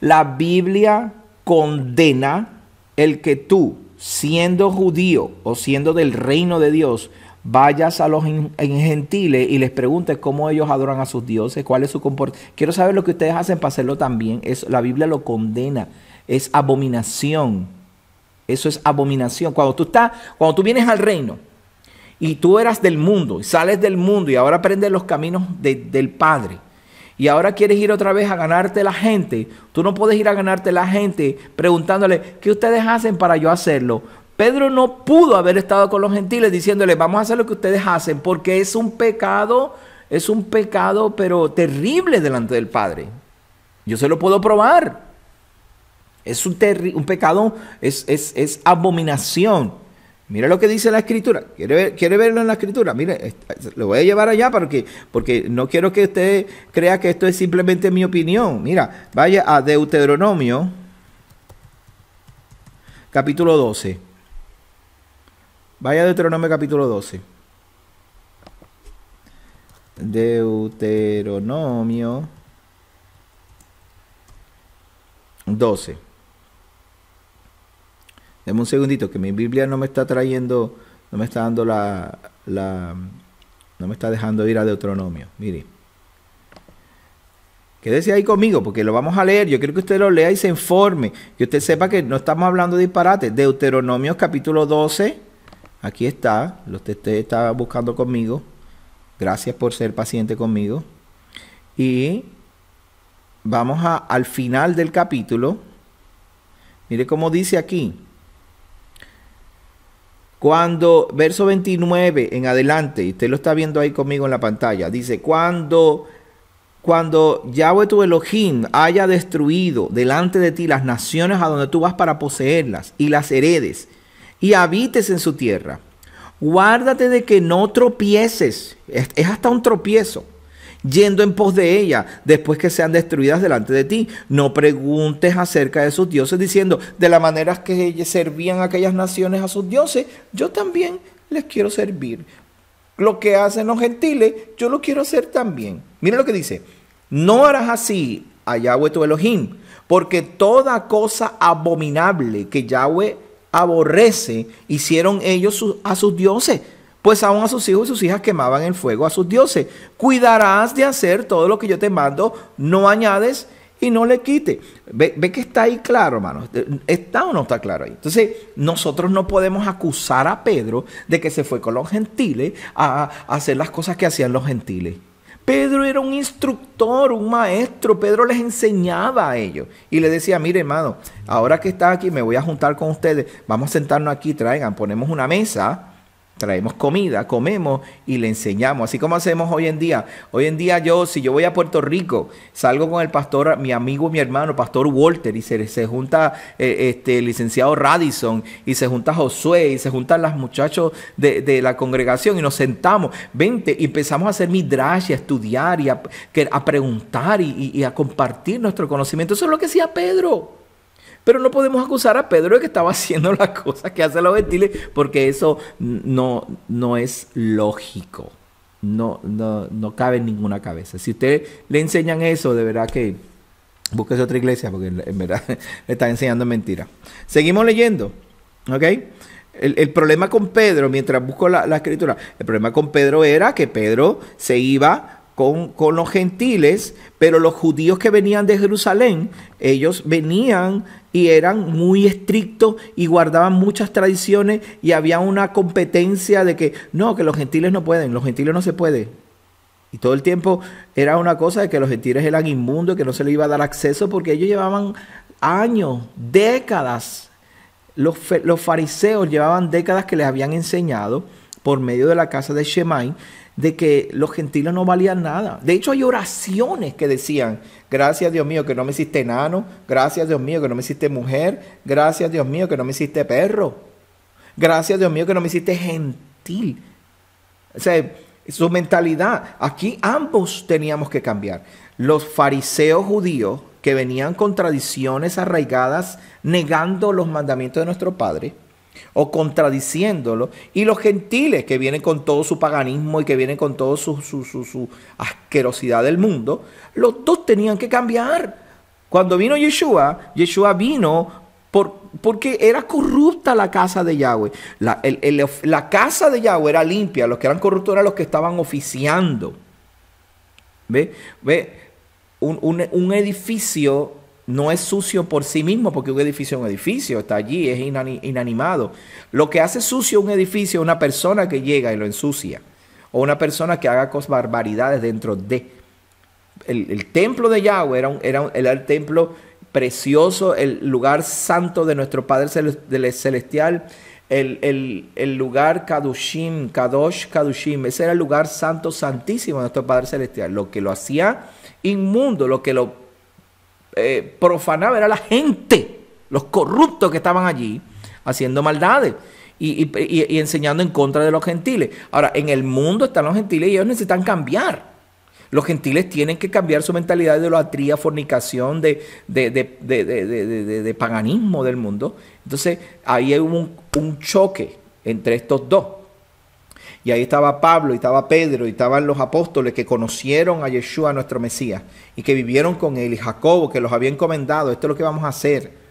La Biblia condena el que tú, siendo judío o siendo del reino de Dios, vayas a los gentiles y les preguntes cómo ellos adoran a sus dioses, cuál es su comportamiento. Quiero saber lo que ustedes hacen para hacerlo también. Es, la Biblia lo condena. Es abominación. Eso es abominación. Cuando tú estás, cuando tú vienes al reino y tú eras del mundo y sales del mundo y ahora aprendes los caminos del Padre y ahora quieres ir otra vez a ganarte la gente, tú no puedes ir a ganarte la gente preguntándole, ¿qué ustedes hacen para yo hacerlo? Pedro no pudo haber estado con los gentiles diciéndole, vamos a hacer lo que ustedes hacen, porque es un pecado, es un pecado, pero terrible delante del Padre. Yo se lo puedo probar. Es un, un pecado, es, es, es abominación. Mira lo que dice la escritura. ¿Quiere, verlo en la escritura? Mire, lo voy a llevar allá porque, porque no quiero que usted crea que esto es simplemente mi opinión. Mira, vaya a Deuteronomio, capítulo 12. Vaya a Deuteronomio capítulo 12. Deuteronomio 12. Deme un segundito, que mi Biblia no me está trayendo, no me está dando la, la no me está dejando ir a Deuteronomio. Mire. Quédese ahí conmigo porque lo vamos a leer. Yo quiero que usted lo lea y se informe. Que usted sepa que no estamos hablando de disparate. Deuteronomio capítulo 12. Aquí está. Lo que usted está buscando conmigo. Gracias por ser paciente conmigo. Y vamos a, al final del capítulo. Mire cómo dice aquí. Cuando, verso 29 en adelante, usted lo está viendo ahí conmigo en la pantalla, dice, cuando cuando Yahweh tu Elohim haya destruido delante de ti las naciones a donde tú vas para poseerlas y las heredes y habites en su tierra, guárdate de que no tropieces, es, hasta un tropiezo, yendo en pos de ella después que sean destruidas delante de ti. No preguntes acerca de sus dioses diciendo, de la manera que servían aquellas naciones a sus dioses, yo también les quiero servir. Lo que hacen los gentiles, yo lo quiero hacer también. Mira lo que dice. No harás así a Yahweh tu Elohim, porque toda cosa abominable que Yahweh aborrece, hicieron ellos a sus dioses. Pues aún a sus hijos y sus hijas quemaban en fuego a sus dioses. Cuidarás de hacer todo lo que yo te mando, no añades y no le quite. Ve, ve, que está ahí claro, hermano. ¿Está o no está claro ahí? Entonces, nosotros no podemos acusar a Pedro de que se fue con los gentiles a, hacer las cosas que hacían los gentiles. Pedro era un instructor, un maestro. Pedro les enseñaba a ellos. Y le decía, mire hermano, ahora que está aquí me voy a juntar con ustedes. Vamos a sentarnos aquí, traigan, ponemos una mesa Traemos comida, comemos y le enseñamos, así como hacemos hoy en día. Hoy en día yo, si yo voy a Puerto Rico, salgo con el pastor, mi amigo, mi hermano, pastor Walter, y se, se junta eh, este, el licenciado Radisson, y se junta Josué, y se juntan los muchachos de, la congregación, y nos sentamos, vente, y empezamos a hacer midrash, a estudiar, y a, a preguntar, y a compartir nuestro conocimiento. Eso es lo que hacía Pedro. Pero no podemos acusar a Pedro de que estaba haciendo las cosas que hacen los gentiles, porque eso no, no es lógico. No, no, no cabe en ninguna cabeza. Si usted le enseñan eso, de verdad que búsquese otra iglesia, porque en verdad le está enseñando mentira. Seguimos leyendo. ¿Ok? El, problema con Pedro, mientras busco la, la, escritura, el problema con Pedro era que Pedro se iba con, con, los gentiles, pero los judíos que venían de Jerusalén, ellos venían y eran muy estrictos y guardaban muchas tradiciones y había una competencia de que no, que los gentiles no pueden, los gentiles no se puede. Y todo el tiempo era una cosa de que los gentiles eran inmundos, que no se les iba a dar acceso porque ellos llevaban años, décadas. Los, los fariseos llevaban décadas que les habían enseñado por medio de la casa de Shemai de que los gentiles no valían nada. De hecho, hay oraciones que decían, gracias Dios mío que no me hiciste enano, gracias Dios mío que no me hiciste mujer, gracias Dios mío que no me hiciste perro, gracias Dios mío que no me hiciste gentil. O sea, su mentalidad, aquí ambos teníamos que cambiar. Los fariseos judíos que venían con tradiciones arraigadas, negando los mandamientos de nuestro Padre, o contradiciéndolo, y los gentiles que vienen con todo su paganismo y que vienen con toda su, su, asquerosidad del mundo, los dos tenían que cambiar. Cuando vino Yeshua, Yeshua vino por, porque era corrupta la casa de Yahweh. La, la, casa de Yahweh era limpia, los que eran corruptos eran los que estaban oficiando. ¿Ve? ¿Ve? Un, un, un edificio no es sucio por sí mismo, porque un edificio es un edificio, está allí, es inanimado. Lo que hace sucio un edificio es una persona que llega y lo ensucia, o una persona que haga cosas barbaridades dentro de. El, templo de Yahweh era, era, el templo precioso, el lugar santo de nuestro Padre Celestial, el, el, lugar Kadushim, Kadosh Kadushim, ese era el lugar santo, santísimo de nuestro Padre Celestial. Lo que lo hacía inmundo, lo que lo eh, profanaba era la gente, los corruptos que estaban allí haciendo maldades. Y, enseñando en contra de los gentiles. Ahora, en el mundo están los gentiles y ellos necesitan cambiar. Los gentiles tienen que cambiar su mentalidad de idolatría, fornicación, de, de, paganismo del mundo. Entonces, ahí hay un, un choque entre estos dos. Y ahí estaba Pablo, y estaba Pedro, y estaban los apóstoles que conocieron a Yeshua, nuestro Mesías, y que vivieron con él, y Jacobo, que los había encomendado, esto es lo que vamos a hacer.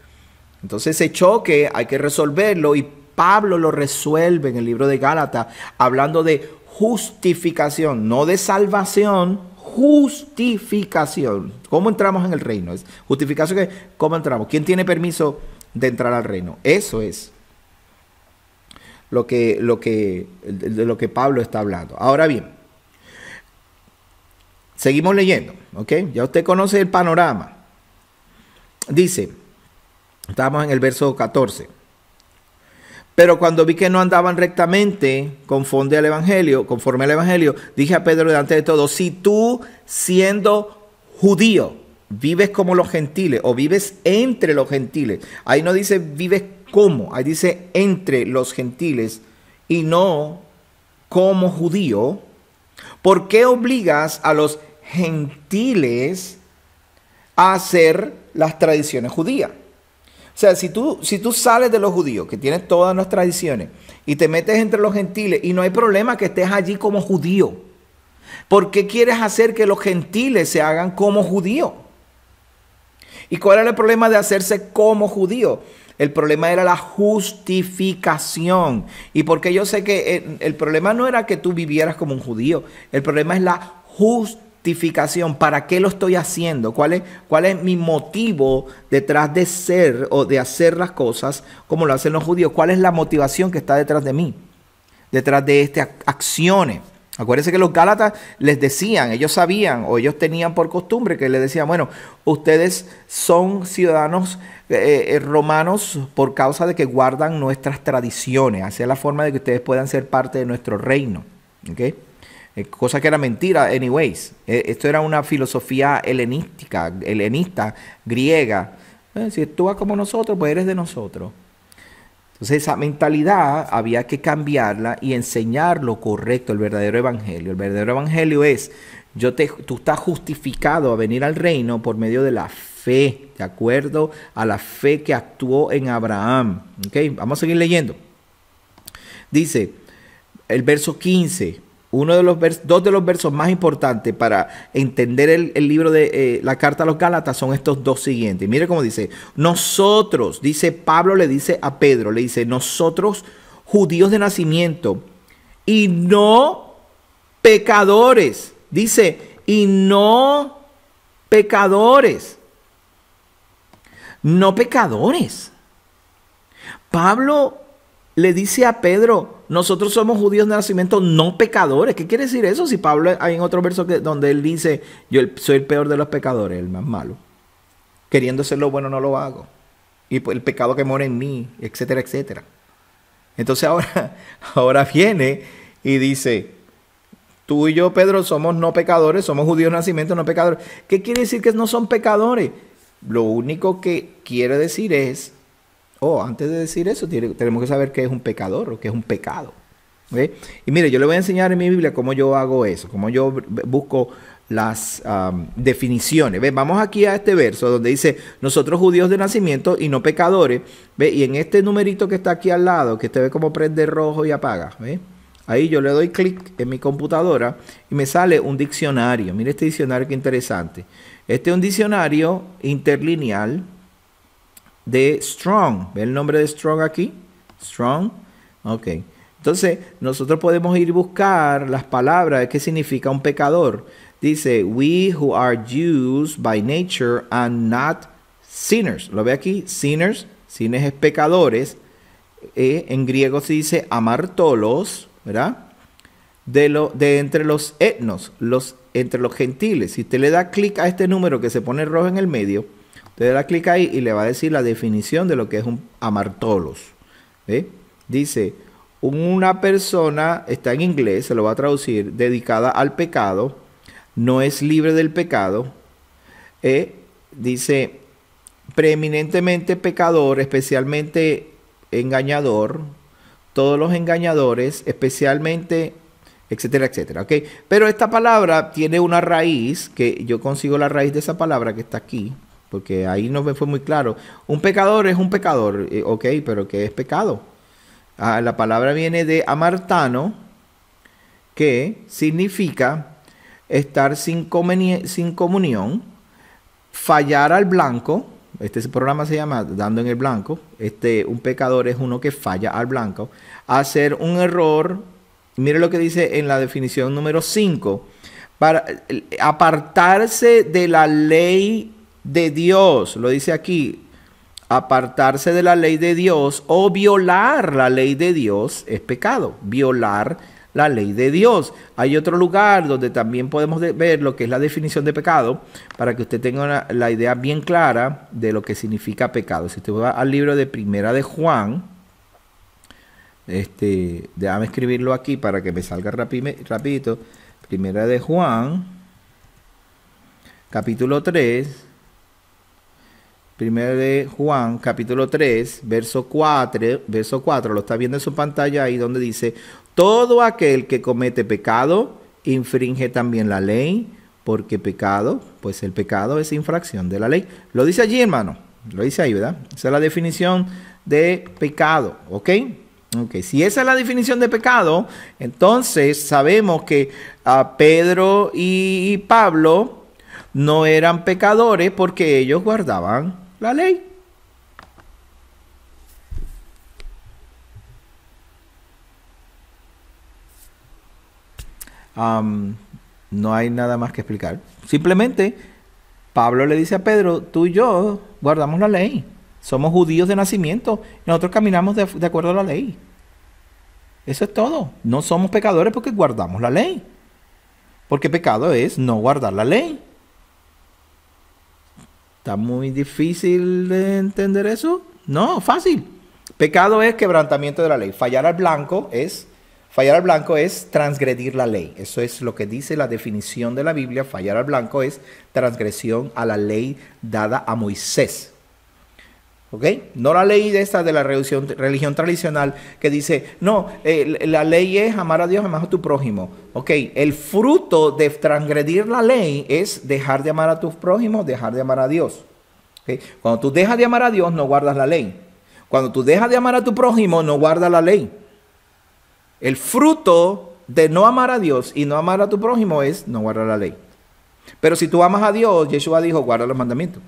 Entonces ese choque hay que resolverlo y Pablo lo resuelve en el libro de Gálatas hablando de justificación, no de salvación, justificación. ¿Cómo entramos en el reino? Justificación que ¿cómo entramos? ¿Quién tiene permiso de entrar al reino? Eso es lo que, lo que, de lo que Pablo está hablando. Ahora bien, seguimos leyendo, ¿ok? Ya usted conoce el panorama. Dice, estamos en el verso 14. Pero cuando vi que no andaban rectamente conforme al Evangelio, conforme al Evangelio, dije a Pedro delante de todos, si tú siendo judío vives como los gentiles o vives entre los gentiles, ahí no dice vives como, ahí dice entre los gentiles y no como judío, ¿por qué obligas a los gentiles a hacer las tradiciones judías? O sea, si tú, si tú sales de los judíos, que tienes todas las tradiciones, y te metes entre los gentiles, y no hay problema que estés allí como judío, ¿por qué quieres hacer que los gentiles se hagan como judío? ¿Y cuál era el problema de hacerse como judío? El problema era la justificación. Y porque yo sé que el, el, problema no era que tú vivieras como un judío, el problema es la justificación ¿Para qué lo estoy haciendo? ¿Cuál es, ¿Cuál es mi motivo detrás de ser o de hacer las cosas como lo hacen los judíos? ¿Cuál es la motivación que está detrás de mí? Detrás de estas acciones. Acuérdense que los Gálatas les decían, ellos sabían o ellos tenían por costumbre que les decían, bueno, ustedes son ciudadanos eh, eh, romanos por causa de que guardan nuestras tradiciones, hacia la forma de que ustedes puedan ser parte de nuestro reino. ¿okay? Eh, cosa que era mentira, anyways. Esto era una filosofía helenística, helenista, griega. Eh, si tú vas como nosotros, pues eres de nosotros. Entonces esa mentalidad había que cambiarla y enseñar lo correcto, el verdadero evangelio. El verdadero evangelio es, yo te, tú estás justificado a venir al reino por medio de la fe, de acuerdo a la fe que actuó en Abraham. ¿Okay? Vamos a seguir leyendo. Dice el verso 15 uno de los dos de los versos más importantes para entender el, libro de eh, la carta a los Gálatas son estos dos siguientes. Mire cómo dice, nosotros, dice Pablo, le dice a Pedro, le dice, nosotros judíos de nacimiento y no pecadores, dice, y no pecadores, no pecadores. Pablo le dice a Pedro, nosotros somos judíos de nacimiento, no pecadores. ¿Qué quiere decir eso? Si Pablo hay en otro verso que, donde él dice, yo soy el peor de los pecadores, el más malo. Queriendo ser lo bueno no lo hago. Y pues el pecado que mora en mí, etcétera, etcétera. Entonces ahora, ahora viene y dice, tú y yo, Pedro, somos no pecadores, somos judíos de nacimiento, no pecadores. ¿Qué quiere decir que no son pecadores? Lo único que quiere decir es oh, antes de decir eso, tenemos que saber qué es un pecador o qué es un pecado. Y mire, yo le voy a enseñar en mi Biblia cómo yo hago eso, cómo yo busco las definiciones. ¿Ve? Vamos aquí a este verso donde dice, nosotros judíos de nacimiento y no pecadores. ¿Ve? Y en este numerito que está aquí al lado, que usted ve cómo prende rojo y apaga. ¿ve? Ahí yo le doy clic en mi computadora y me sale un diccionario. Mire este diccionario que interesante. Este es un diccionario interlineal de Strong. ¿Ve el nombre de Strong aquí? Strong. Ok. Entonces, nosotros podemos ir buscar las palabras, qué significa un pecador. Dice, we who are Jews by nature and not sinners. ¿Lo ve aquí? Sinners. Sinners es pecadores. Eh, en griego se dice amartolos, ¿verdad? De, lo, de entre los etnos, los, entre los gentiles. Si usted le da clic a este número que se pone rojo en el medio, Le da clic ahí y le va a decir la definición de lo que es un amartolos. Dice, una persona, está en inglés, se lo va a traducir, dedicada al pecado, no es libre del pecado. Eh, dice, preeminentemente pecador, especialmente engañador, todos los engañadores, especialmente, etcétera, etcétera. ¿okay? Pero esta palabra tiene una raíz, que yo consigo la raíz de esa palabra que está aquí, porque ahí no fue muy claro. Un pecador es un pecador, eh, ok, pero ¿qué es pecado? Ah, la palabra viene de amartano, que significa estar sin, sin comunión, fallar al blanco, este programa se llama Dando en el Blanco, este, un pecador es uno que falla al blanco, hacer un error, mire lo que dice en la definición número 5, para apartarse de la ley de Dios, lo dice aquí, apartarse de la ley de Dios o violar la ley de Dios es pecado, violar la ley de Dios. Hay otro lugar donde también podemos ver lo que es la definición de pecado, para que usted tenga la idea bien clara de lo que significa pecado. Si usted va al libro de Primera de Juan, este, déjame escribirlo aquí para que me salga rapidito. Primera de Juan, capítulo 3. Primera de Juan, capítulo 3, verso 4, verso 4, lo está viendo en su pantalla ahí donde dice, todo aquel que comete pecado infringe también la ley, porque pecado, pues el pecado es infracción de la ley. Lo dice allí, hermano. Lo dice ahí, ¿verdad? Esa es la definición de pecado, ¿ok? Ok, si esa es la definición de pecado, entonces sabemos que a Pedro y Pablo no eran pecadores porque ellos guardaban la ley. no hay nada más que explicar. Simplemente Pablo le dice a Pedro, tú y yo guardamos la ley. Somos judíos de nacimiento. Nosotros caminamos de acuerdo a la ley. Eso es todo. No somos pecadores porque guardamos la ley. Porque pecado es no guardar la ley. ¿Está muy difícil de entender eso? No, fácil. Pecado es quebrantamiento de la ley. Fallar al blanco es Fallar al blanco es transgredir la ley. Eso es lo que dice la definición de la Biblia. Fallar al blanco es transgresión a la ley dada a Moisés. ¿Ok? No la ley de esta de la religión, religión tradicional que dice, no, eh, la ley es amar a Dios, amar a tu prójimo. ¿Ok? El fruto de transgredir la ley es dejar de amar a tus prójimos, dejar de amar a Dios. Cuando tú dejas de amar a Dios, no guardas la ley. Cuando tú dejas de amar a tu prójimo, no guardas la ley. El fruto de no amar a Dios y no amar a tu prójimo es no guardar la ley. Pero si tú amas a Dios, Yeshua dijo, guarda los mandamientos.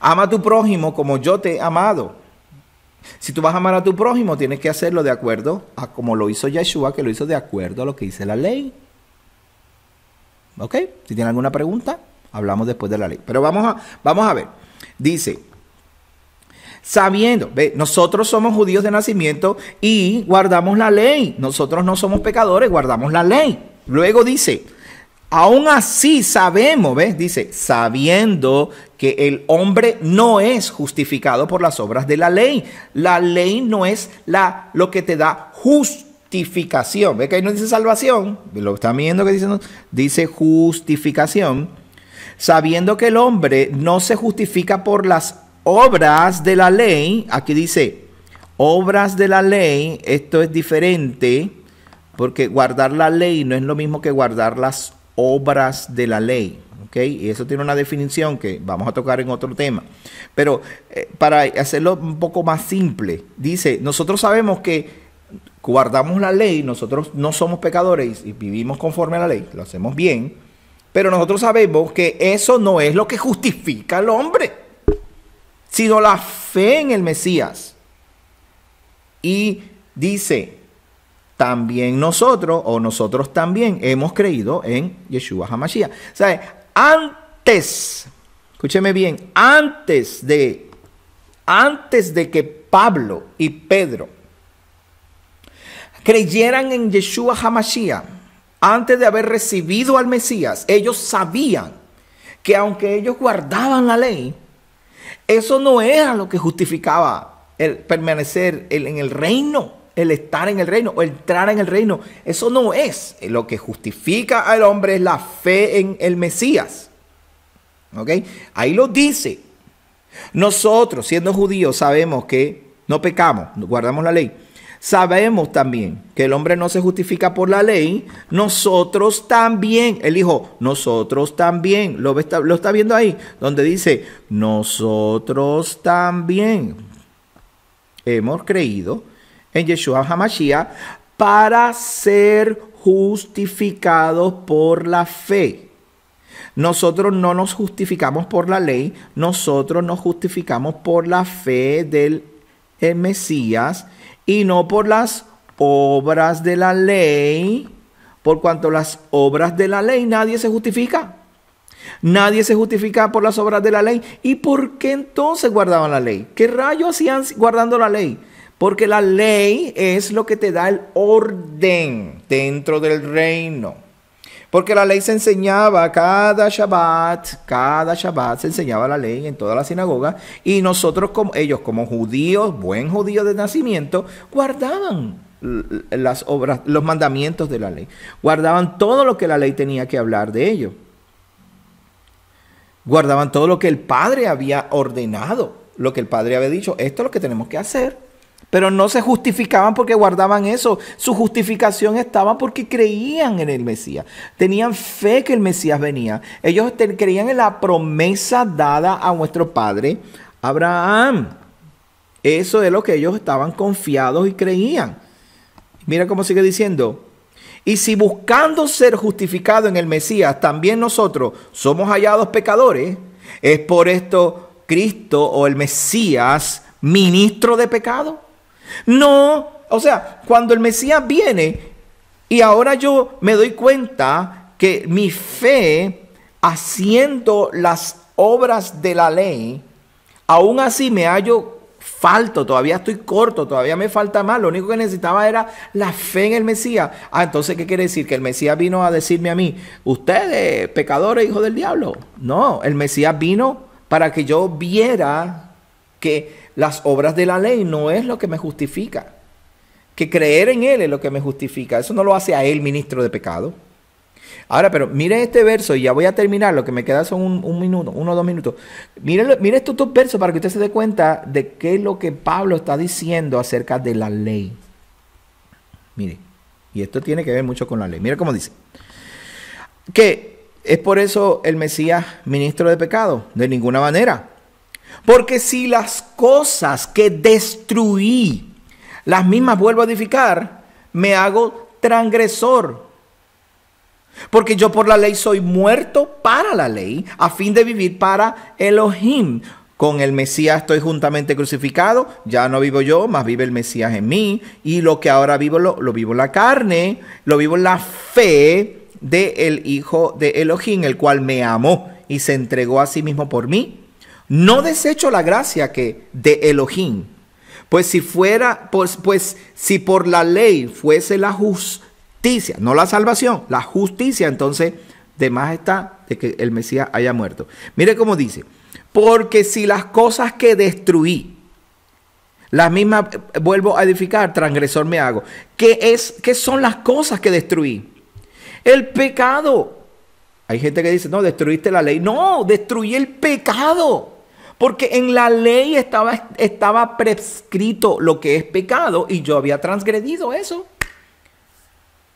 Ama a tu prójimo como yo te he amado. Si tú vas a amar a tu prójimo, tienes que hacerlo de acuerdo a como lo hizo Yeshua, que lo hizo de acuerdo a lo que dice la ley. ¿Ok? Si tienen alguna pregunta, hablamos después de la ley. Pero vamos a, vamos a ver. Dice, sabiendo, ve, nosotros somos judíos de nacimiento y guardamos la ley. Nosotros no somos pecadores, guardamos la ley. Luego dice, aún así sabemos, ¿ves? Dice, sabiendo que el hombre no es justificado por las obras de la ley. La ley no es la, lo que te da justificación. ¿Ve que ahí no dice salvación? Lo están viendo que dice, dice justificación. Sabiendo que el hombre no se justifica por las obras de la ley, aquí dice, obras de la ley, esto es diferente, porque guardar la ley no es lo mismo que guardar las obras de la ley. ¿ok? Y eso tiene una definición que vamos a tocar en otro tema. Pero eh, para hacerlo un poco más simple, dice, nosotros sabemos que guardamos la ley, nosotros no somos pecadores y vivimos conforme a la ley, lo hacemos bien, pero nosotros sabemos que eso no es lo que justifica al hombre sino la fe en el Mesías. Y dice, también nosotros, o nosotros también, hemos creído en Yeshua HaMashiach. O sea, antes, escúcheme bien, antes de, antes de que Pablo y Pedro creyeran en Yeshua HaMashiach, antes de haber recibido al Mesías, ellos sabían que aunque ellos guardaban la ley, eso no era lo que justificaba el permanecer en el reino, el estar en el reino o entrar en el reino. Eso no es. Lo que justifica al hombre es la fe en el Mesías. ¿Ok? Ahí lo dice. Nosotros, siendo judíos, sabemos que no pecamos, guardamos la ley. Sabemos también que el hombre no se justifica por la ley, nosotros también, él dijo, nosotros también, lo está, lo está viendo ahí, donde dice, nosotros también hemos creído en Yeshua HaMashiach para ser justificados por la fe. Nosotros no nos justificamos por la ley, nosotros nos justificamos por la fe del Mesías y no por las obras de la ley, por cuanto las obras de la ley nadie se justifica. Nadie se justifica por las obras de la ley. ¿Y por qué entonces guardaban la ley? ¿Qué rayos hacían guardando la ley? Porque la ley es lo que te da el orden dentro del reino. Porque la ley se enseñaba cada Shabbat, cada Shabbat se enseñaba la ley en toda la sinagoga y nosotros como ellos como judíos, buen judíos de nacimiento, guardaban las obras, los mandamientos de la ley. Guardaban todo lo que la ley tenía que hablar de ellos. Guardaban todo lo que el Padre había ordenado, lo que el Padre había dicho, esto es lo que tenemos que hacer. Pero no se justificaban porque guardaban eso. Su justificación estaba porque creían en el Mesías. Tenían fe que el Mesías venía. Ellos creían en la promesa dada a nuestro padre Abraham. Eso es lo que ellos estaban confiados y creían. Mira cómo sigue diciendo. Y si buscando ser justificado en el Mesías, también nosotros somos hallados pecadores, es por esto Cristo o el Mesías ministro de pecado. No, o sea, cuando el Mesías viene y ahora yo me doy cuenta que mi fe haciendo las obras de la ley, aún así me hallo falto, todavía estoy corto, todavía me falta más. Lo único que necesitaba era la fe en el Mesías. Ah, entonces, ¿qué quiere decir? Que el Mesías vino a decirme a mí, usted es pecador e hijo del diablo. No, el Mesías vino para que yo viera que las obras de la ley no es lo que me justifica. Que creer en Él es lo que me justifica. Eso no lo hace a Él ministro de pecado. Ahora, pero mire este verso y ya voy a terminar. Lo que me queda son un, minuto, uno o dos minutos. Mire, mire estos dos versos para que usted se dé cuenta de qué es lo que Pablo está diciendo acerca de la ley. Mire, y esto tiene que ver mucho con la ley. Mire cómo dice. Que es por eso el Mesías ministro de pecado. De ninguna manera. Porque si las cosas que destruí, las mismas vuelvo a edificar, me hago transgresor. Porque yo por la ley soy muerto para la ley, a fin de vivir para Elohim. Con el Mesías estoy juntamente crucificado, ya no vivo yo, más vive el Mesías en mí. Y lo que ahora vivo lo, vivo en la carne, lo vivo en la fe del Hijo de Elohim, el cual me amó y se entregó a sí mismo por mí no desecho la gracia que de Elohim. Pues si fuera, pues, pues si por la ley fuese la justicia, no la salvación, la justicia, entonces de más está de que el Mesías haya muerto. Mire cómo dice, porque si las cosas que destruí, las mismas vuelvo a edificar, transgresor me hago. ¿Qué, es, ¿Qué son las cosas que destruí? El pecado. Hay gente que dice, no, destruiste la ley. No, destruí el pecado. Porque en la ley estaba, estaba prescrito lo que es pecado y yo había transgredido eso.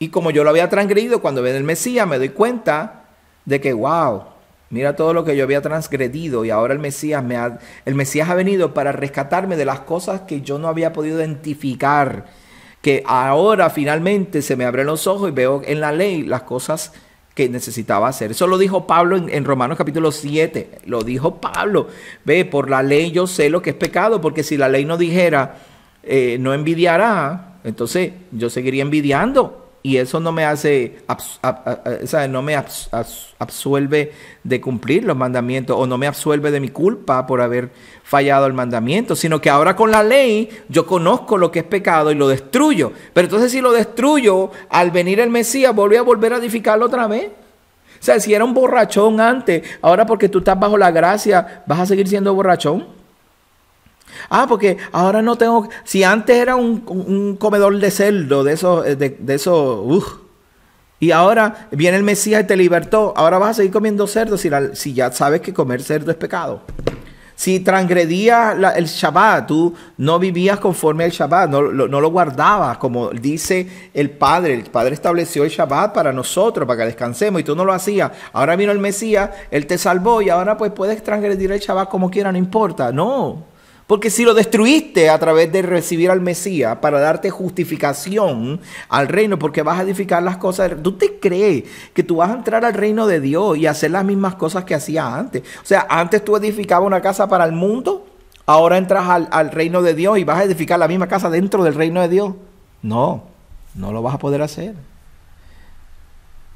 Y como yo lo había transgredido, cuando ven el Mesías me doy cuenta de que, wow, mira todo lo que yo había transgredido y ahora el Mesías, me ha, el Mesías ha venido para rescatarme de las cosas que yo no había podido identificar. Que ahora finalmente se me abren los ojos y veo en la ley las cosas que necesitaba hacer. Eso lo dijo Pablo en, Romanos capítulo 7. Lo dijo Pablo. Ve, por la ley yo sé lo que es pecado, porque si la ley no dijera, eh, no envidiará, entonces yo seguiría envidiando y eso no me hace, no me absuelve de cumplir los mandamientos o no me absuelve de mi culpa por haber fallado el mandamiento, sino que ahora con la ley yo conozco lo que es pecado y lo destruyo. Pero entonces si lo destruyo, al venir el Mesías, volví a volver a edificarlo otra vez. O sea, si era un borrachón antes, ahora porque tú estás bajo la gracia, vas a seguir siendo borrachón. Ah, porque ahora no tengo. Si antes era un, comedor de cerdo, de esos, eh, de, eso, y ahora viene el Mesías y te libertó, ahora vas a seguir comiendo cerdo si, ya sabes que comer cerdo es pecado. Si transgredías el Shabbat, tú no vivías conforme al Shabbat, no, no, lo guardabas, como dice el Padre. El Padre estableció el Shabbat para nosotros, para que descansemos, y tú no lo hacías. Ahora vino el Mesías, Él te salvó y ahora pues puedes transgredir el Shabbat como quiera, no importa. No, Porque si lo destruiste a través de recibir al Mesías para darte justificación al reino, porque vas a edificar las cosas, ¿tú te crees que tú vas a entrar al reino de Dios y hacer las mismas cosas que hacías antes? O sea, antes tú edificabas una casa para el mundo, ahora entras al, al reino de Dios y vas a edificar la misma casa dentro del reino de Dios. No, no lo vas a poder hacer.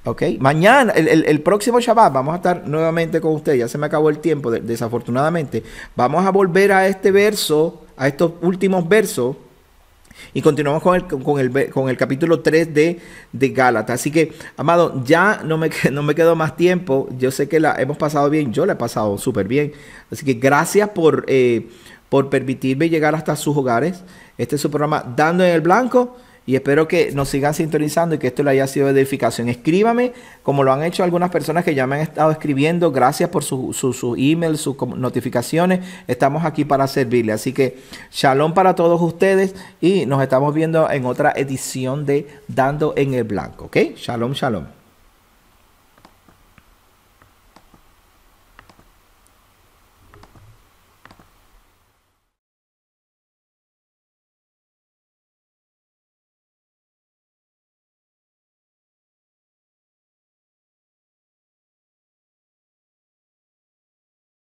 ¿Ok? Mañana, el, próximo Shabbat, vamos a estar nuevamente con ustedes. Ya se me acabó el tiempo, desafortunadamente. Vamos a volver a este verso, a estos últimos versos. Y continuamos con el, con el, con el capítulo 3 de, de Gálatas. Así que, amado, ya no me, no me quedo más tiempo. Yo sé que la hemos pasado bien. Yo la he pasado súper bien. Así que gracias por, eh, por permitirme llegar hasta sus hogares. Este es su programa Dando en el Blanco y espero que nos sigan sintonizando y que esto le haya sido edificación. Escríbame, como lo han hecho algunas personas que ya me han estado escribiendo. Gracias por su, su, su email, sus notificaciones. Estamos aquí para servirle. Así que shalom para todos ustedes y nos estamos viendo en otra edición de Dando en el Blanco. ¿Ok? Shalom, shalom.